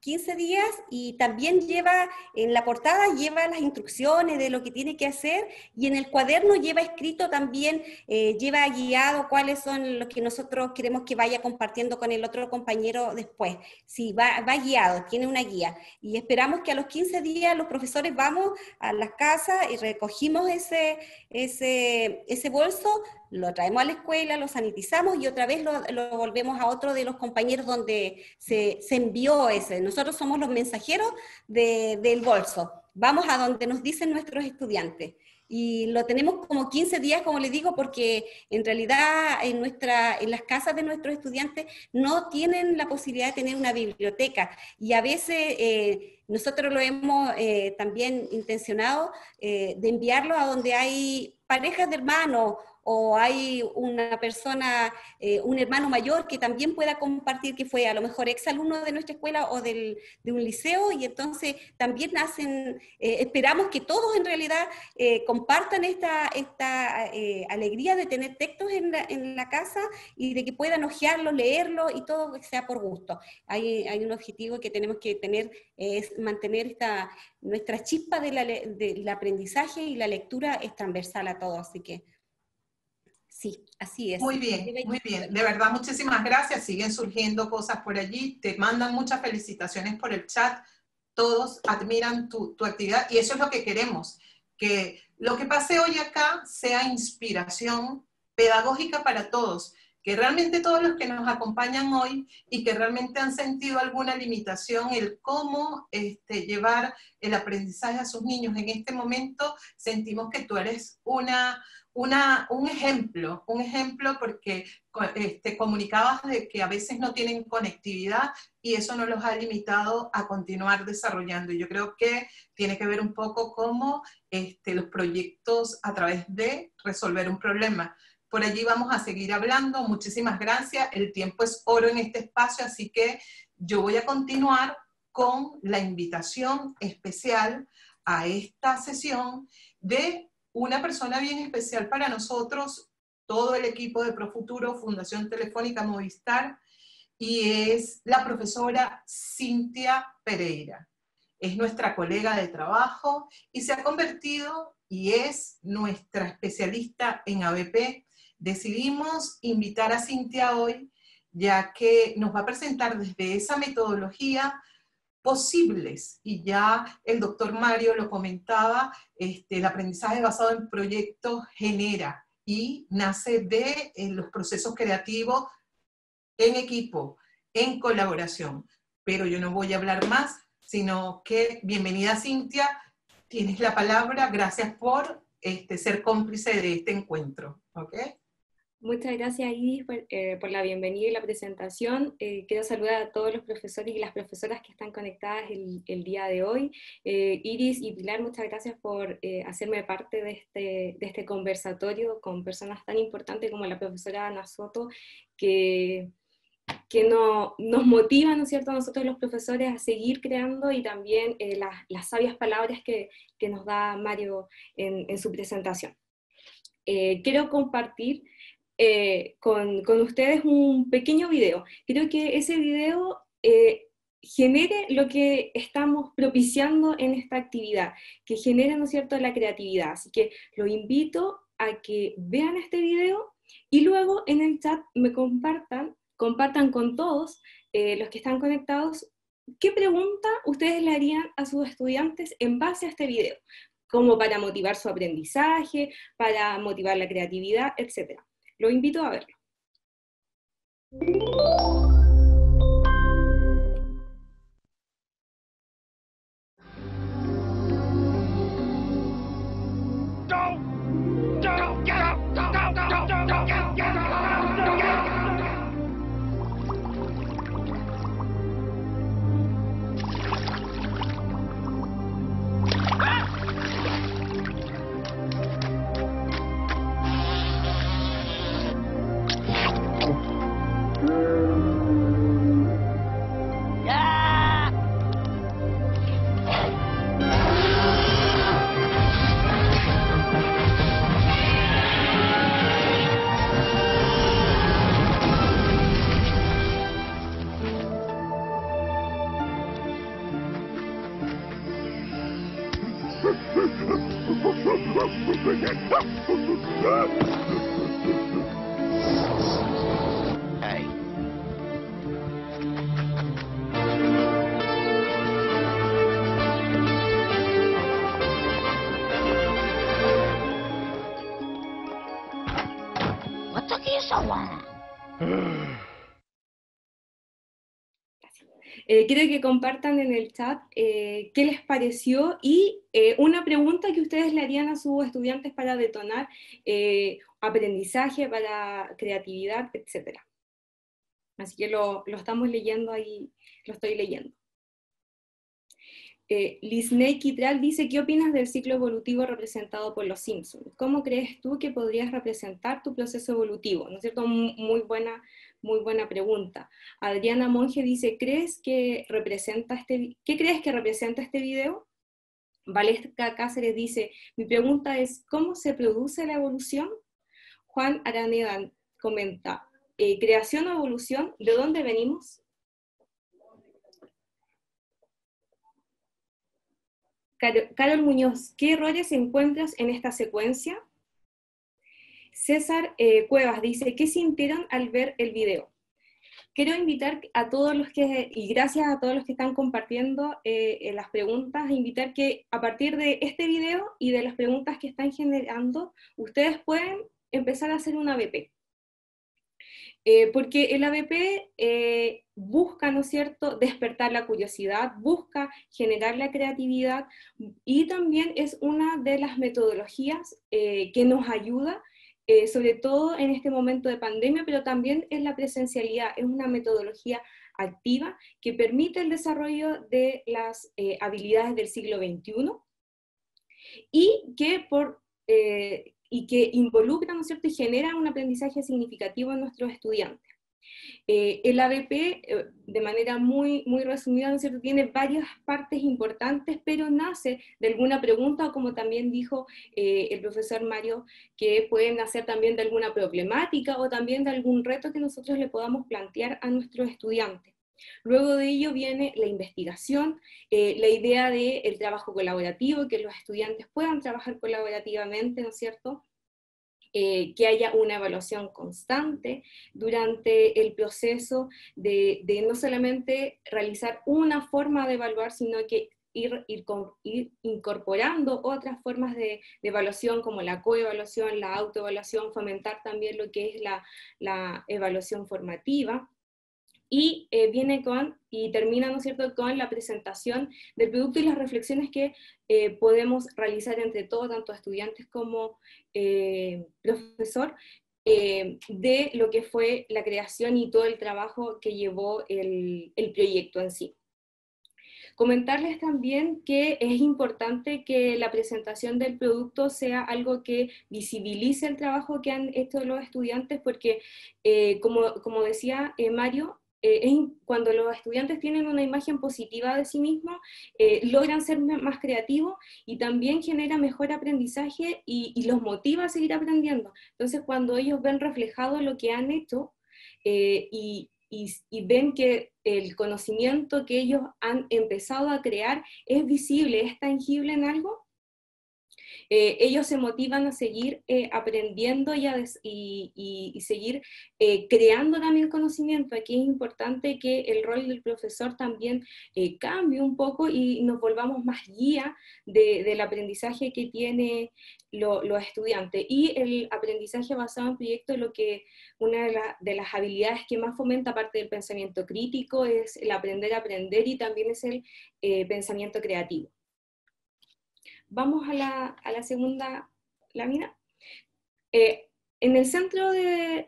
15 días y también lleva, en la portada lleva las instrucciones de lo que tiene que hacer y en el cuaderno lleva escrito también, eh, lleva guiado cuáles son los que nosotros queremos que vaya compartiendo con el otro compañero después. Sí, va, va guiado, tiene una guía. Y esperamos que a los 15 días los profesores vamos a las casas y recogimos ese, ese, ese bolso, lo traemos a la escuela, lo sanitizamos y otra vez lo, volvemos a otro de los compañeros donde se, envió ese. Nosotros somos los mensajeros del bolso. vamos a donde nos dicen nuestros estudiantes. Y lo tenemos como 15 días, como les digo, porque en realidad en, nuestra, en las casas de nuestros estudiantes no tienen la posibilidad de tener una biblioteca. Y a veces eh, nosotros lo hemos eh, también intencionado de enviarlo a donde hay parejas de hermanos o hay una persona, eh, un hermano mayor que también pueda compartir que fue a lo mejor exalumno de nuestra escuela o del, de un liceo y entonces también hacen, eh, esperamos que todos en realidad eh, compartan esta, esta alegría de tener textos en la, en la, casa y de que puedan hojearlo, leerlo y todo sea por gusto. Hay, hay un objetivo que tenemos que tener, es mantener esta, nuestra chispa del aprendizaje y la lectura es transversal a todo, así que Sí, así es. Muy bien, muy bien. De verdad, muchísimas gracias. Siguen surgiendo cosas por allí. Te mandan muchas felicitaciones por el chat. Todos admiran tu, tu actividad y eso es lo que queremos, que lo que pase hoy acá sea inspiración pedagógica para todos que realmente todos los que nos acompañan hoy y que realmente han sentido alguna limitación, el cómo este, llevar el aprendizaje a sus niños en este momento, sentimos que tú eres una, una, un ejemplo, un ejemplo porque este, comunicabas de que a veces no tienen conectividad y eso no los ha limitado a continuar desarrollando. Yo creo que tiene que ver un poco cómo este, los proyectos a través de resolver un problema. Por allí vamos a seguir hablando. Muchísimas gracias. El tiempo es oro en este espacio, así que yo voy a continuar con la invitación especial a esta sesión de una persona bien especial para nosotros, todo el equipo de Profuturo, Fundación Telefónica Movistar, y es la profesora Cintia Pereira. Es nuestra colega de trabajo y se ha convertido y es nuestra especialista en ABP decidimos invitar a Cintia hoy, ya que nos va a presentar desde esa metodología posibles, y ya el doctor Mario lo comentaba, este, el aprendizaje basado en proyectos genera y nace de los procesos creativos en equipo, en colaboración. Pero yo no voy a hablar más, sino que bienvenida Cintia, tienes la palabra, gracias por este, ser cómplice de este encuentro. ¿okay? Muchas gracias Iris eh, por, la bienvenida y la presentación. Eh, quiero saludar a todos los profesores y las profesoras que están conectadas el, día de hoy. Eh, Iris y Pilar, muchas gracias por hacerme parte de este, de este conversatorio con personas tan importantes como la profesora Ana Soto, que, no, nos motivan, ¿no es cierto?, a nosotros los profesores a seguir creando y también las, sabias palabras que, nos da Mario en su presentación. quiero compartir eh, con, con, ustedes un pequeño video. Creo que ese video eh, genere lo que estamos propiciando en esta actividad, que genere, ¿no es cierto?, la creatividad. Así que lo invito a que vean este video y luego en el chat me compartan, compartan con todos eh, los que están conectados qué pregunta ustedes le harían a sus estudiantes en base a este video, como para motivar su aprendizaje, para motivar la creatividad, etcétera. Lo invito a verlo. Eh, quiero que compartan en el chat eh, qué les pareció y eh, una pregunta que ustedes le harían a sus estudiantes para detonar aprendizaje, para creatividad, etc. Así que lo, lo estamos leyendo ahí, lo estoy leyendo. Eh, Lisney Kitral dice, ¿qué opinas del ciclo evolutivo representado por los Simpsons? ¿Cómo crees tú que podrías representar tu proceso evolutivo? ¿No es cierto? Muy buena, muy buena pregunta. Adriana Monge dice, ¿crees que representa este, ¿qué crees que representa este video? Valesca Cáceres dice, mi pregunta es, ¿cómo se produce la evolución? Juan Araneda comenta, eh, ¿creación o evolución? ¿De dónde venimos? Carol Muñoz, ¿qué errores encuentras en esta secuencia? César eh, Cuevas dice, ¿qué sintieron al ver el video? Quiero invitar a todos los que, y gracias a todos los que están compartiendo eh, las preguntas, invitar que a partir de este video y de las preguntas que están generando, ustedes pueden empezar a hacer una BP. Eh, porque el ABP eh, busca, ¿no es cierto?, despertar la curiosidad, busca generar la creatividad y también es una de las metodologías eh, que nos ayuda, sobre todo en este momento de pandemia, pero también en la presencialidad. Es una metodología activa que permite el desarrollo de las habilidades del siglo XXI y que por y que involucran, ¿no es y generan un aprendizaje significativo en nuestros estudiantes. Eh, el ABP, eh, de manera muy, muy resumida, ¿no es cierto?, tiene varias partes importantes, pero nace de alguna pregunta, como también dijo eh, el profesor Mario, que pueden nacer también de alguna problemática o también de algún reto que nosotros le podamos plantear a nuestros estudiantes. Luego de ello viene la investigación, la idea del trabajo colaborativo, que los estudiantes puedan trabajar colaborativamente, ¿no es cierto? Eh, que haya una evaluación constante durante el proceso de, no solamente realizar una forma de evaluar, sino que ir, incorporando otras formas de, evaluación como la coevaluación, la autoevaluación, fomentar también lo que es la evaluación formativa y eh, viene con, y termina, ¿no es cierto?, con la presentación del producto y las reflexiones que eh, podemos realizar entre todos, tanto estudiantes como eh, profesor, de lo que fue la creación y todo el trabajo que llevó el, el proyecto en sí. Comentarles también que es importante que la presentación del producto sea algo que visibilice el trabajo que han hecho los estudiantes, porque como, como, decía Mario, eh, cuando los estudiantes tienen una imagen positiva de sí mismos, eh, logran ser más creativos y también genera mejor aprendizaje y, los motiva a seguir aprendiendo. Entonces, cuando ellos ven reflejado lo que han hecho eh, y, y ven que el conocimiento que ellos han empezado a crear es visible, es tangible en algo, eh, ellos se motivan a seguir eh, aprendiendo y, y, seguir eh, creando también conocimiento. Aquí es importante que el rol del profesor también cambie un poco y nos volvamos más guía del aprendizaje que tienen los estudiantes. Y el aprendizaje basado en proyectos, lo que una de, de, las habilidades que más fomenta, aparte del pensamiento crítico, es el aprender a aprender y también es el pensamiento creativo. Vamos a la, segunda lámina. Eh, en el centro de,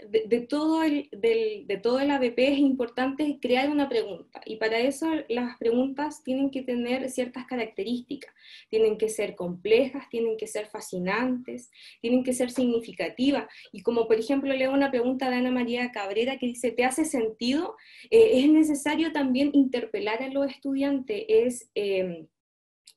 todo el, de todo el ABP es importante crear una pregunta y para eso las preguntas tienen que tener ciertas características, tienen que ser complejas, tienen que ser fascinantes, tienen que ser significativas y como por ejemplo leo una pregunta de Ana María Cabrera que dice, ¿te hace sentido? Eh, es necesario también interpelar a los estudiantes, es... Eh,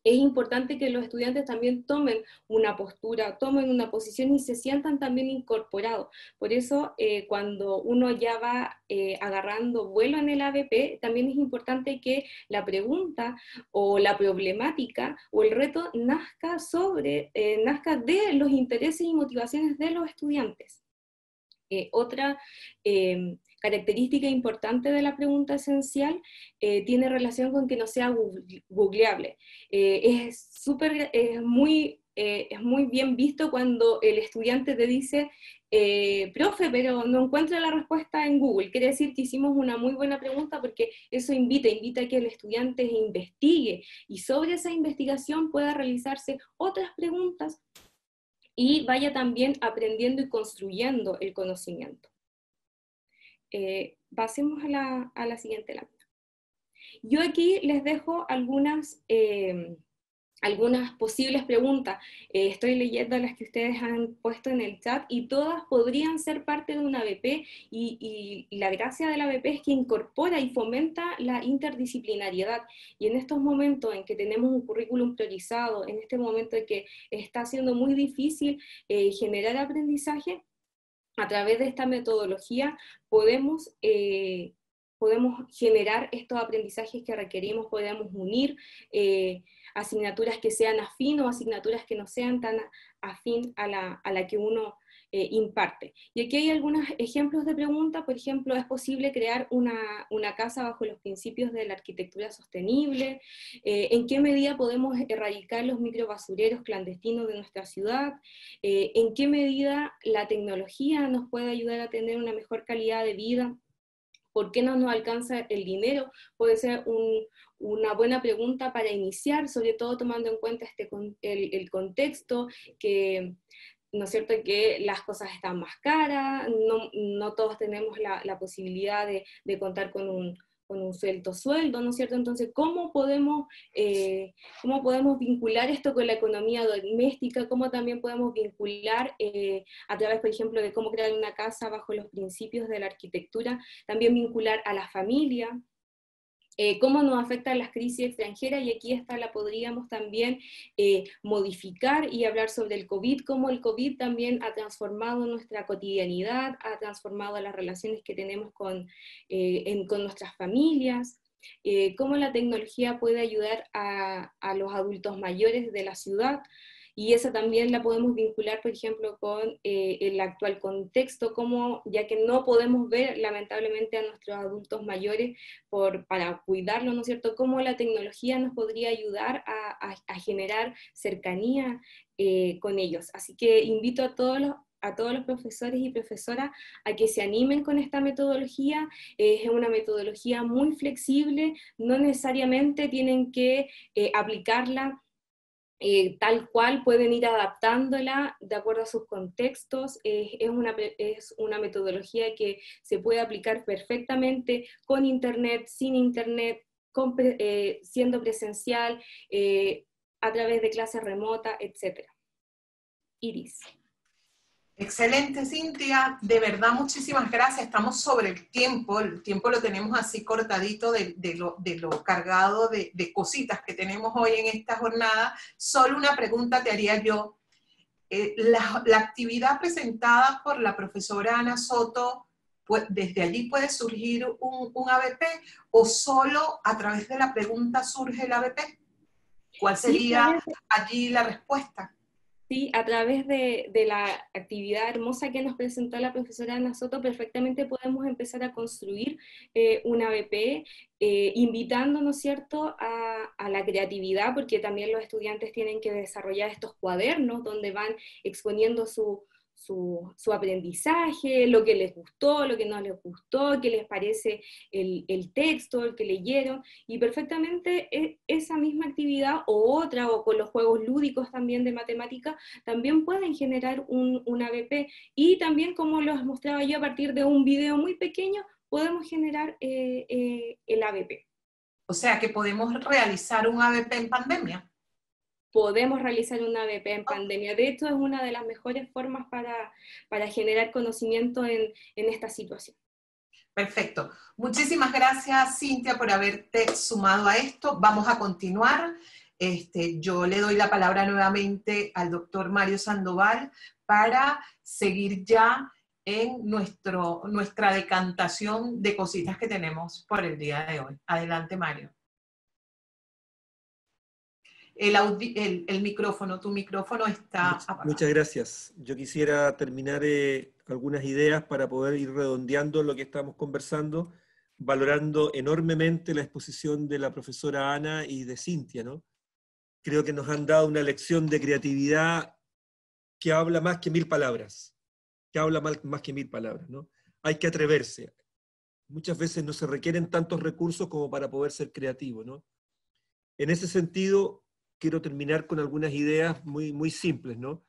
es importante que los estudiantes también tomen una postura, tomen una posición y se sientan también incorporados. Por eso, eh, cuando uno ya va eh, agarrando vuelo en el ABP, también es importante que la pregunta o la problemática o el reto nazca sobre, eh, nazca de los intereses y motivaciones de los estudiantes. otra característica importante de la pregunta esencial eh, tiene relación con que no sea googleable. Eh, es súper, es muy eh, es muy bien visto cuando el estudiante te dice, profe, pero no encuentra la respuesta en Google. Quiere decir que hicimos una muy buena pregunta porque eso invita, invita a que el estudiante investigue y sobre esa investigación pueda realizarse otras preguntas y vaya también aprendiendo y construyendo el conocimiento. Eh, pasemos a la, siguiente lámina. Yo aquí les dejo algunas, eh, posibles preguntas. Eh, estoy leyendo las que ustedes han puesto en el chat y todas podrían ser parte de una BP y, la gracia de la BP es que incorpora y fomenta la interdisciplinariedad. Y en estos momentos en que tenemos un currículum priorizado, en este momento en que está siendo muy difícil generar aprendizaje, a través de esta metodología podemos eh, podemos generar estos aprendizajes que requerimos, podemos unir eh, asignaturas que sean afín o asignaturas que no sean tan afín a la, a la que uno eh, imparte. Y aquí hay algunos ejemplos de preguntas, por ejemplo, ¿es posible crear una, una casa bajo los principios de la arquitectura sostenible? Eh, ¿En qué medida podemos erradicar los microbasureros clandestinos de nuestra ciudad? ¿En qué medida la tecnología nos puede ayudar a tener una mejor calidad de vida? ¿Por qué no nos alcanza el dinero? Puede ser una buena pregunta para iniciar, sobre todo tomando en cuenta este, el, contexto, que ¿no es cierto?, que las cosas están más caras, no, todos tenemos la, posibilidad de, contar con un, con un sueldo sueldo, ¿no es cierto? Entonces, ¿cómo podemos, eh, ¿cómo podemos vincular esto con la economía doméstica? ¿Cómo también podemos vincular eh, a través, por ejemplo, de cómo crear una casa bajo los principios de la arquitectura, también vincular a la familia, eh, cómo nos afectan las crisis extranjeras y aquí esta la podríamos también eh, modificar y hablar sobre el COVID, cómo el COVID también ha transformado nuestra cotidianidad, ha transformado las relaciones que tenemos con, eh, con nuestras familias. cómo la tecnología puede ayudar a, a los adultos mayores de la ciudad, y esa también la podemos vincular, por ejemplo, con eh, el actual contexto, como, ya que no podemos ver lamentablemente a nuestros adultos mayores por, para cuidarlos, ¿no es cierto? Cómo la tecnología nos podría ayudar a, generar cercanía eh, con ellos. Así que invito a todos los a todos los profesores y profesoras a que se animen con esta metodología. Es una metodología muy flexible, no necesariamente tienen que eh, aplicarla eh, tal cual pueden ir adaptándola de acuerdo a sus contextos. es, una, es, una, metodología que se puede aplicar perfectamente con Internet, sin Internet, eh, siendo presencial, eh, a través de clases remotas, etc. Iris. Excelente, Cintia. De verdad, muchísimas gracias. Estamos sobre el tiempo. El tiempo lo tenemos así cortadito de, lo, cargado de, cositas que tenemos hoy en esta jornada. Solo una pregunta te haría yo. Eh, la, actividad presentada por la profesora Ana Soto, pues, ¿desde allí puede surgir un, un ABP o solo a través de la pregunta surge el ABP? ¿Cuál sería allí la respuesta? Sí, a través de, la actividad hermosa que nos presentó la profesora Ana Soto, perfectamente podemos empezar a construir eh, una BP, eh, invitando, ¿no es cierto?, a, a, la creatividad, porque también los estudiantes tienen que desarrollar estos cuadernos donde van exponiendo su, su, aprendizaje, lo que les gustó, lo que no les gustó, qué les parece el, el texto, el que leyeron, y perfectamente e, esa misma actividad o otra, o con los juegos lúdicos también de matemática, también pueden generar un, un ABP, y también como los mostraba yo a partir de un video muy pequeño, podemos generar eh, eh, el ABP. O sea que podemos realizar un ABP en pandemia podemos realizar una BP en pandemia. De hecho, es una de las mejores formas para, para generar conocimiento en, en esta situación. Perfecto. Muchísimas gracias, Cintia, por haberte sumado a esto. Vamos a continuar. Este, yo le doy la palabra nuevamente al doctor Mario Sandoval para seguir ya en nuestro, nuestra decantación de cositas que tenemos por el día de hoy. Adelante, Mario el, el, micrófono, tu micrófono está apagado. Muchas gracias. Yo quisiera terminar eh, algunas ideas para poder ir redondeando lo que estamos conversando, valorando enormemente la exposición de la profesora Ana y de Cintia, ¿no? creo que nos han dado una lección de creatividad que habla más que mil palabras, que habla más que mil palabras, ¿no? Hay que atreverse. Muchas veces no se requieren tantos recursos como para poder ser creativo, ¿no? En ese sentido, quiero terminar con algunas ideas muy, muy simples, ¿no?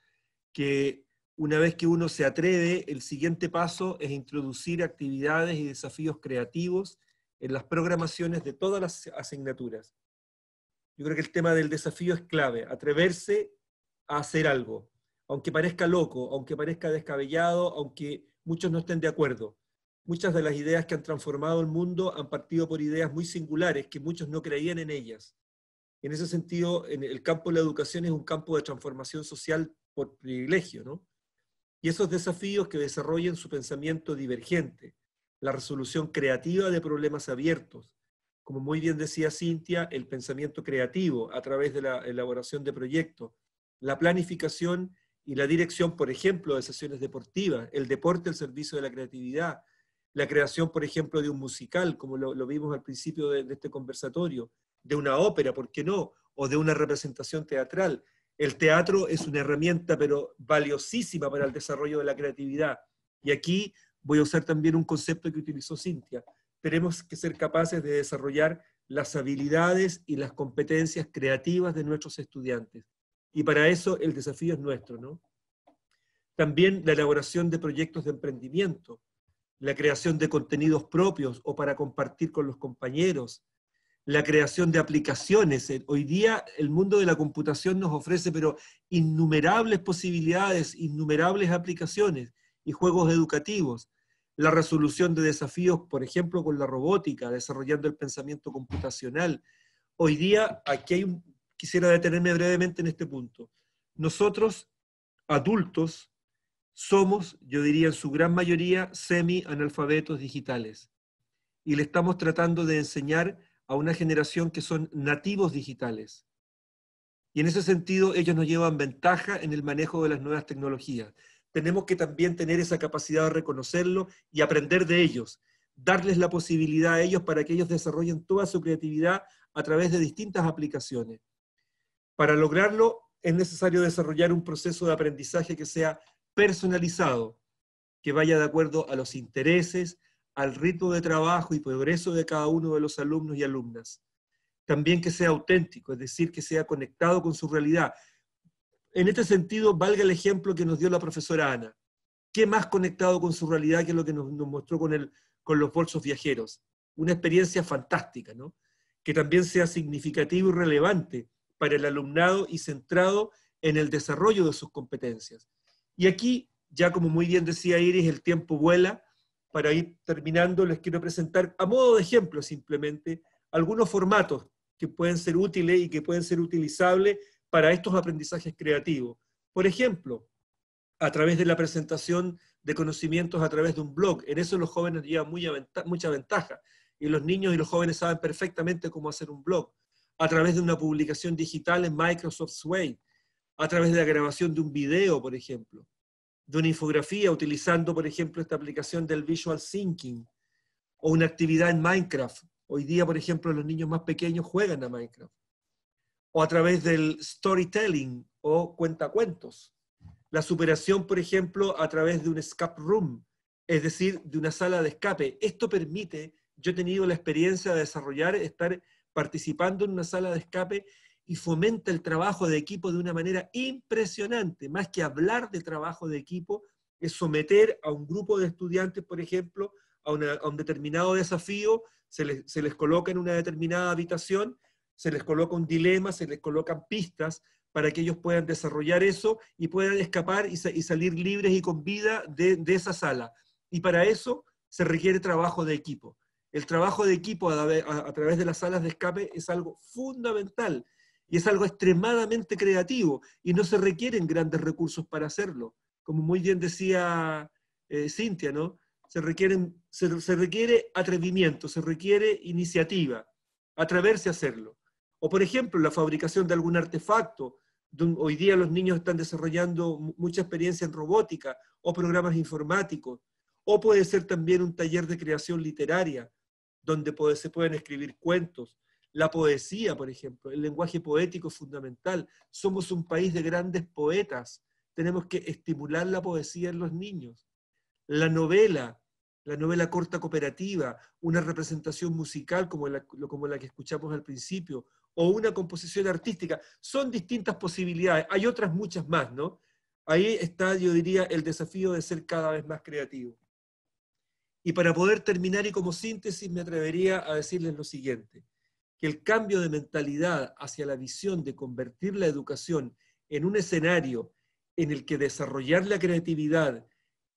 Que una vez que uno se atreve, el siguiente paso es introducir actividades y desafíos creativos en las programaciones de todas las asignaturas. Yo creo que el tema del desafío es clave, atreverse a hacer algo, aunque parezca loco, aunque parezca descabellado, aunque muchos no estén de acuerdo. Muchas de las ideas que han transformado el mundo han partido por ideas muy singulares que muchos no creían en ellas. En ese sentido, en el campo de la educación es un campo de transformación social por privilegio, ¿no? Y esos desafíos que desarrollen su pensamiento divergente, la resolución creativa de problemas abiertos, como muy bien decía Cintia, el pensamiento creativo a través de la elaboración de proyectos, la planificación y la dirección, por ejemplo, de sesiones deportivas, el deporte al servicio de la creatividad, la creación, por ejemplo, de un musical, como lo, vimos al principio de, este conversatorio, de una ópera, ¿por qué no? O de una representación teatral. El teatro es una herramienta, pero valiosísima para el desarrollo de la creatividad. Y aquí voy a usar también un concepto que utilizó Cintia, tenemos que ser capaces de desarrollar las habilidades y las competencias creativas de nuestros estudiantes. Y para eso el desafío es nuestro, ¿no? También la elaboración de proyectos de emprendimiento, la creación de contenidos propios o para compartir con los compañeros, la creación de aplicaciones. Hoy día el mundo de la computación nos ofrece pero innumerables posibilidades, innumerables aplicaciones y juegos educativos la resolución de desafíos, por ejemplo, con la robótica, desarrollando el pensamiento computacional. Hoy día, aquí hay quisiera detenerme brevemente en este punto. Nosotros, adultos, somos, yo diría en su gran mayoría, semi-analfabetos digitales. Y le estamos tratando de enseñar a una generación que son nativos digitales. Y en ese sentido, ellos nos llevan ventaja en el manejo de las nuevas tecnologías tenemos que también tener esa capacidad de reconocerlo y aprender de ellos, darles la posibilidad a ellos para que ellos desarrollen toda su creatividad a través de distintas aplicaciones. Para lograrlo es necesario desarrollar un proceso de aprendizaje que sea personalizado, que vaya de acuerdo a los intereses, al ritmo de trabajo y progreso de cada uno de los alumnos y alumnas. También que sea auténtico, es decir, que sea conectado con su realidad, en este sentido, valga el ejemplo que nos dio la profesora Ana. ¿Qué más conectado con su realidad que lo que nos, mostró con, el, con los bolsos viajeros? Una experiencia fantástica, ¿no? Que también sea significativo y relevante para el alumnado y centrado en el desarrollo de sus competencias. Y aquí, ya como muy bien decía Iris, el tiempo vuela. Para ir terminando, les quiero presentar a modo de ejemplo simplemente algunos formatos que pueden ser útiles y que pueden ser utilizables para estos aprendizajes creativos. Por ejemplo, a través de la presentación de conocimientos a través de un blog. En eso los jóvenes llevan mucha ventaja y los niños y los jóvenes saben perfectamente cómo hacer un blog. A través de una publicación digital en Microsoft Sway, a través de la grabación de un video, por ejemplo, de una infografía utilizando, por ejemplo, esta aplicación del Visual Thinking, o una actividad en Minecraft. Hoy día, por ejemplo, los niños más pequeños juegan a Minecraft o a través del storytelling o cuentacuentos. La superación, por ejemplo, a través de un escape room, es decir, de una sala de escape. Esto permite, yo he tenido la experiencia de desarrollar, estar participando en una sala de escape y fomenta el trabajo de equipo de una manera impresionante. Más que hablar de trabajo de equipo, es someter a un grupo de estudiantes, por ejemplo, a, un determinado desafío, se les, se les coloca en una determinada habitación se les coloca un dilema, se les colocan pistas para que ellos puedan desarrollar eso y puedan escapar y, salir libres y con vida de, esa sala. Y para eso se requiere trabajo de equipo. El trabajo de equipo a, través de las salas de escape es algo fundamental y es algo extremadamente creativo y no se requieren grandes recursos para hacerlo. Como muy bien decía eh, Cintia, ¿no? Se, requieren, se requiere atrevimiento, se requiere iniciativa, atreverse a hacerlo. O por ejemplo, la fabricación de algún artefacto. Hoy día los niños están desarrollando mucha experiencia en robótica o programas informáticos. O puede ser también un taller de creación literaria, donde se pueden escribir cuentos. La poesía, por ejemplo, el lenguaje poético fundamental. Somos un país de grandes poetas. Tenemos que estimular la poesía en los niños. La novela, la novela corta cooperativa, una representación musical como la, como la que escuchamos al principio, o una composición artística. Son distintas posibilidades. Hay otras muchas más, ¿no? Ahí está, yo diría, el desafío de ser cada vez más creativo. Y para poder terminar y como síntesis me atrevería a decirles lo siguiente, que el cambio de mentalidad hacia la visión de convertir la educación en un escenario en el que desarrollar la creatividad,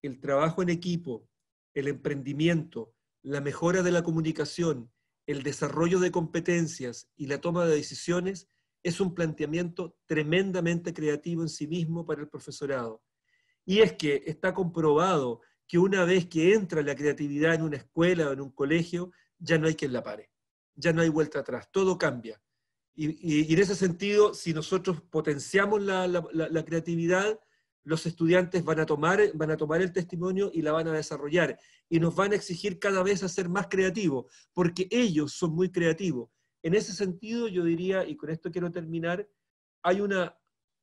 el trabajo en equipo, el emprendimiento, la mejora de la comunicación, el desarrollo de competencias y la toma de decisiones es un planteamiento tremendamente creativo en sí mismo para el profesorado. Y es que está comprobado que una vez que entra la creatividad en una escuela o en un colegio, ya no hay quien la pare, ya no hay vuelta atrás, todo cambia. Y, en ese sentido, si nosotros potenciamos la, creatividad, los estudiantes van a, tomar, van a tomar el testimonio y la van a desarrollar. Y nos van a exigir cada vez a ser más creativos, porque ellos son muy creativos. En ese sentido, yo diría, y con esto quiero terminar, hay una,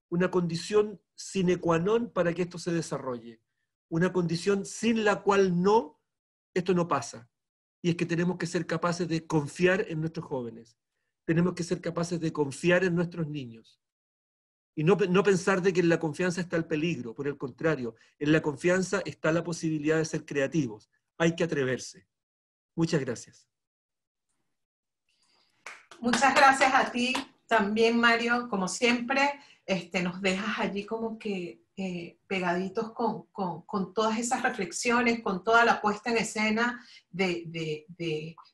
una condición sine qua non para que esto se desarrolle. Una condición sin la cual no, esto no pasa. Y es que tenemos que ser capaces de confiar en nuestros jóvenes. Tenemos que ser capaces de confiar en nuestros niños. Y no, no pensar de que en la confianza está el peligro, por el contrario, en la confianza está la posibilidad de ser creativos. Hay que atreverse. Muchas gracias. Muchas gracias a ti también, Mario. Como siempre, este, nos dejas allí como que eh, pegaditos con, con, todas esas reflexiones, con toda la puesta en escena de, de,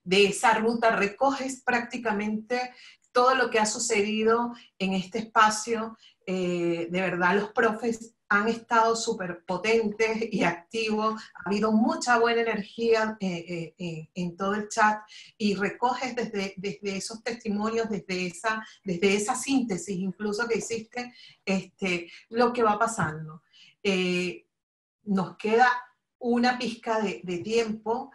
de, esa ruta. Recoges prácticamente todo lo que ha sucedido en este espacio. Eh, de verdad, los profes han estado súper potentes y activos, ha habido mucha buena energía eh, eh, en todo el chat y recoges desde, desde esos testimonios, desde esa, desde esa síntesis incluso que hiciste, este, lo que va pasando. Eh, nos queda una pizca de, de tiempo,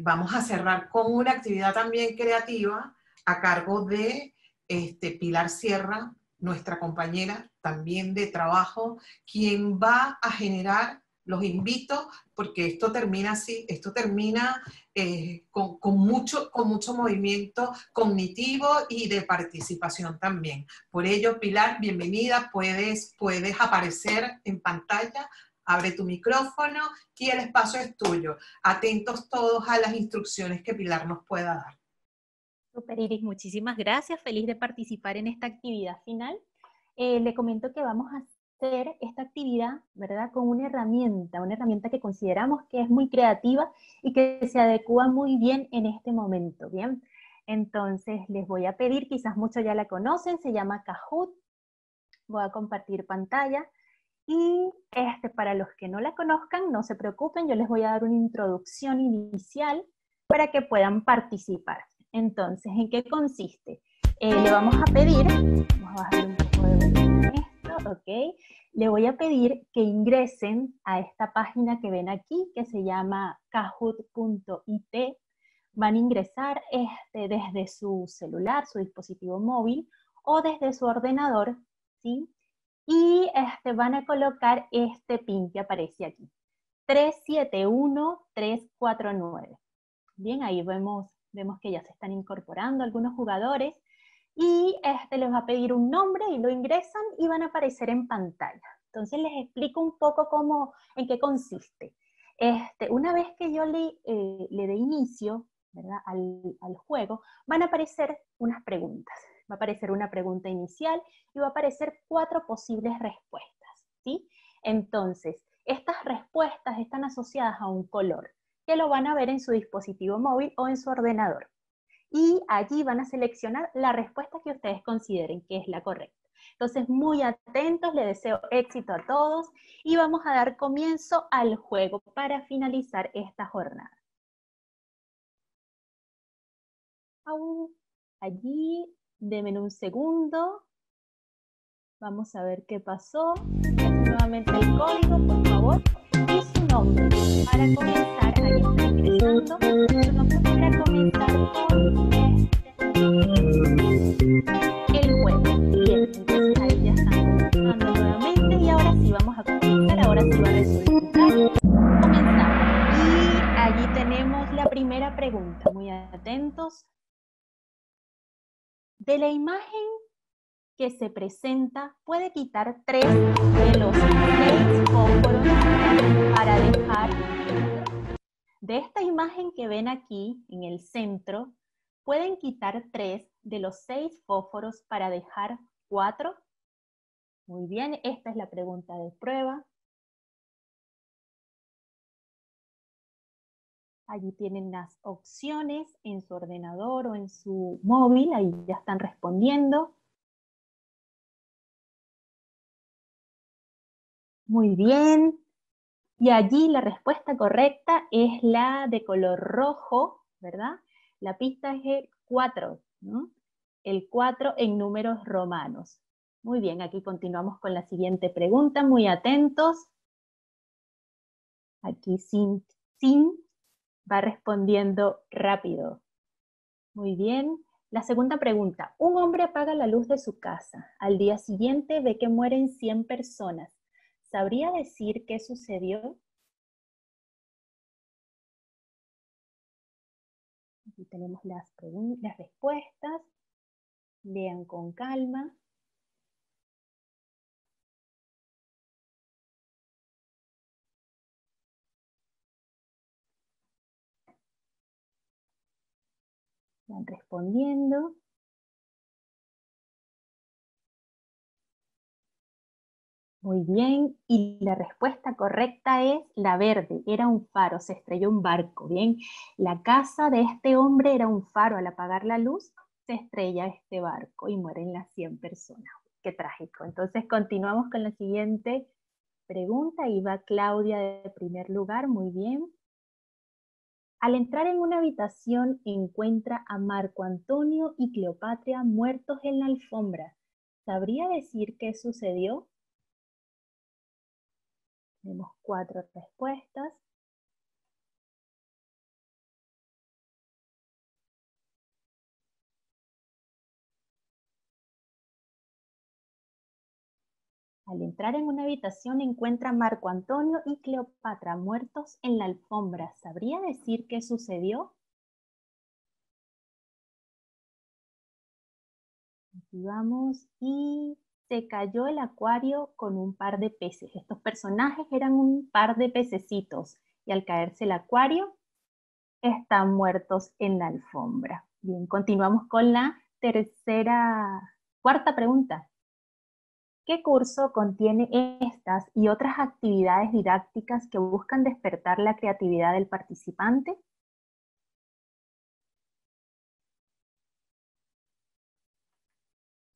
vamos a cerrar con una actividad también creativa a cargo de este, Pilar Sierra, nuestra compañera también de trabajo, quien va a generar, los invito, porque esto termina así, esto termina eh, con, mucho, con mucho movimiento cognitivo y de participación también. Por ello, Pilar, bienvenida, puedes, puedes aparecer en pantalla, abre tu micrófono y el espacio es tuyo. Atentos todos a las instrucciones que Pilar nos pueda dar. Super Iris, muchísimas gracias. Feliz de participar en esta actividad final. Eh, le comento que vamos a hacer esta actividad, ¿verdad? Con una herramienta, una herramienta que consideramos que es muy creativa y que se adecua muy bien en este momento, ¿bien? Entonces les voy a pedir, quizás muchos ya la conocen, se llama Kahoot. Voy a compartir pantalla. Y este, para los que no la conozcan, no se preocupen, yo les voy a dar una introducción inicial para que puedan participar. Entonces, ¿en qué consiste? Eh, le vamos a pedir, vamos a bajar un ok. Le voy a pedir que ingresen a esta página que ven aquí, que se llama kahoot.it. Van a ingresar este, desde su celular, su dispositivo móvil, o desde su ordenador, ¿sí? Y este, van a colocar este pin que aparece aquí, 371349. Bien, ahí Vemos que ya se están incorporando algunos jugadores y este les va a pedir un nombre y lo ingresan y van a aparecer en pantalla. Entonces les explico un poco cómo, en qué consiste. Este, una vez que yo le, eh, le dé inicio Al, al, juego, van a aparecer unas preguntas. Va a aparecer una pregunta inicial y va a aparecer cuatro posibles respuestas. ¿sí? Entonces, estas respuestas están asociadas a un color que lo van a ver en su dispositivo móvil o en su ordenador. Y allí van a seleccionar la respuesta que ustedes consideren que es la correcta. Entonces, muy atentos, les deseo éxito a todos y vamos a dar comienzo al juego para finalizar esta jornada. Allí, denme un segundo. Vamos a ver qué pasó. Nuevamente el código, por favor y su nombre para comenzar, avanzar, a estar ingresando. Entonces vamos a comenzar con este, el juego. Bien, entonces ahí ya estamos buscando nuevamente y ahora sí vamos a comenzar, ahora sí va a resultar. Comenzamos. Y allí tenemos la primera pregunta, muy atentos. De la imagen que se presenta puede quitar tres de los seis fósforos para dejar de esta imagen que ven aquí en el centro, pueden quitar tres de los seis fósforos para dejar cuatro. Muy bien, esta es la pregunta de prueba. Allí tienen las opciones en su ordenador o en su móvil, ahí ya están respondiendo. Muy bien. Y allí la respuesta correcta es la de color rojo, ¿verdad? La pista es el 4, ¿no? El 4 en números romanos. Muy bien, aquí continuamos con la siguiente pregunta, muy atentos. Aquí sin, sin va respondiendo rápido. Muy bien. La segunda pregunta. Un hombre apaga la luz de su casa. Al día siguiente ve que mueren 100 personas. ¿Sabría decir qué sucedió? Aquí tenemos las, las respuestas. Lean con calma. Van respondiendo. Muy bien, y la respuesta correcta es la verde, era un faro, se estrelló un barco, bien. La casa de este hombre era un faro, al apagar la luz se estrella este barco y mueren las 100 personas. Qué trágico. Entonces continuamos con la siguiente pregunta, y va Claudia de primer lugar, muy bien. Al entrar en una habitación encuentra a Marco Antonio y Cleopatra muertos en la alfombra. ¿Sabría decir qué sucedió? Tenemos cuatro respuestas. Al entrar en una habitación encuentra a Marco Antonio y Cleopatra muertos en la alfombra. ¿Sabría decir qué sucedió? Aquí vamos. Y se cayó el acuario con un par de peces. Estos personajes eran un par de pececitos. Y al caerse el acuario, están muertos en la alfombra. Bien, continuamos con la tercera, cuarta pregunta. ¿Qué curso contiene estas y otras actividades didácticas que buscan despertar la creatividad del participante?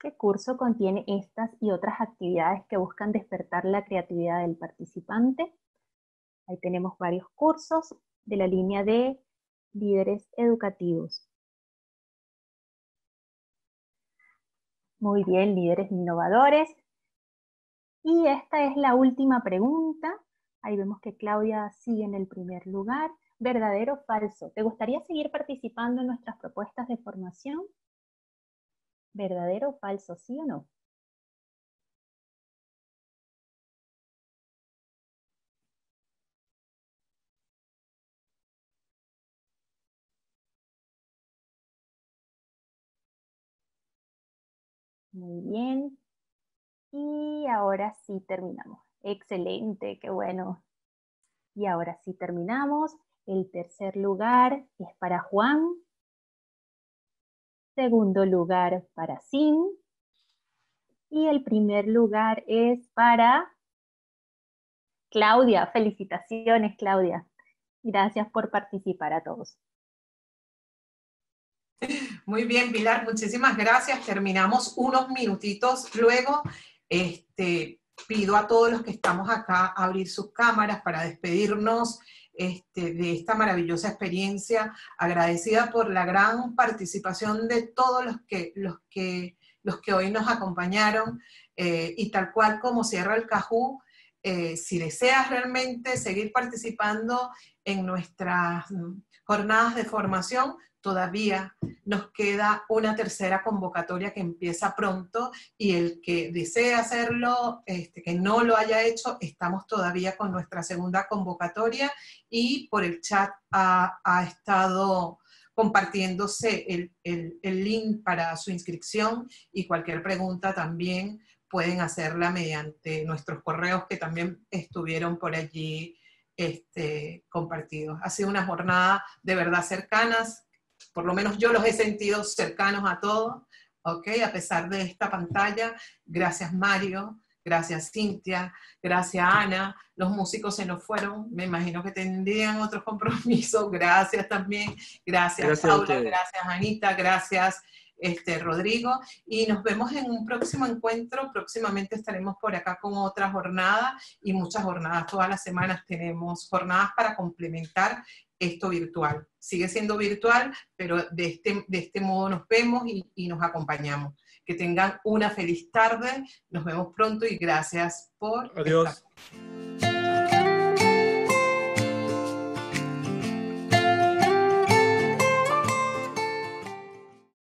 ¿Qué curso contiene estas y otras actividades que buscan despertar la creatividad del participante? Ahí tenemos varios cursos de la línea de líderes educativos. Muy bien, líderes innovadores. Y esta es la última pregunta. Ahí vemos que Claudia sigue en el primer lugar. ¿Verdadero o falso? ¿Te gustaría seguir participando en nuestras propuestas de formación? ¿Verdadero o falso? ¿Sí o no? Muy bien. Y ahora sí terminamos. Excelente, qué bueno. Y ahora sí terminamos. El tercer lugar es para Juan. Segundo lugar para Sim. Y el primer lugar es para Claudia. Felicitaciones, Claudia. Gracias por participar a todos. Muy bien, Pilar, muchísimas gracias. Terminamos unos minutitos luego este, pido a todos los que estamos acá abrir sus cámaras para despedirnos este, de esta maravillosa experiencia, agradecida por la gran participación de todos los que, los que, los que hoy nos acompañaron eh, y tal cual como cierra el Cajú, eh, si deseas realmente seguir participando en nuestras jornadas de formación, todavía nos queda una tercera convocatoria que empieza pronto y el que desee hacerlo, este, que no lo haya hecho, estamos todavía con nuestra segunda convocatoria y por el chat ha, estado compartiéndose el, el, el link para su inscripción y cualquier pregunta también pueden hacerla mediante nuestros correos que también estuvieron por allí este, compartidos. Ha sido una jornada de verdad cercanas, por lo menos yo los he sentido cercanos a todos, ¿ok? A pesar de esta pantalla. Gracias Mario, gracias Cintia, gracias Ana. Los músicos se nos fueron, me imagino que tendrían otros *laughs* compromisos. Gracias también, gracias, gracias Paula, gracias Anita, gracias este, Rodrigo, y nos vemos en un próximo encuentro. Próximamente estaremos por acá con otra jornada y muchas jornadas. Todas las semanas tenemos jornadas para complementar esto virtual. Sigue siendo virtual, pero de este, de este modo nos vemos y, y nos acompañamos. Que tengan una feliz tarde. Nos vemos pronto y gracias por... Adiós.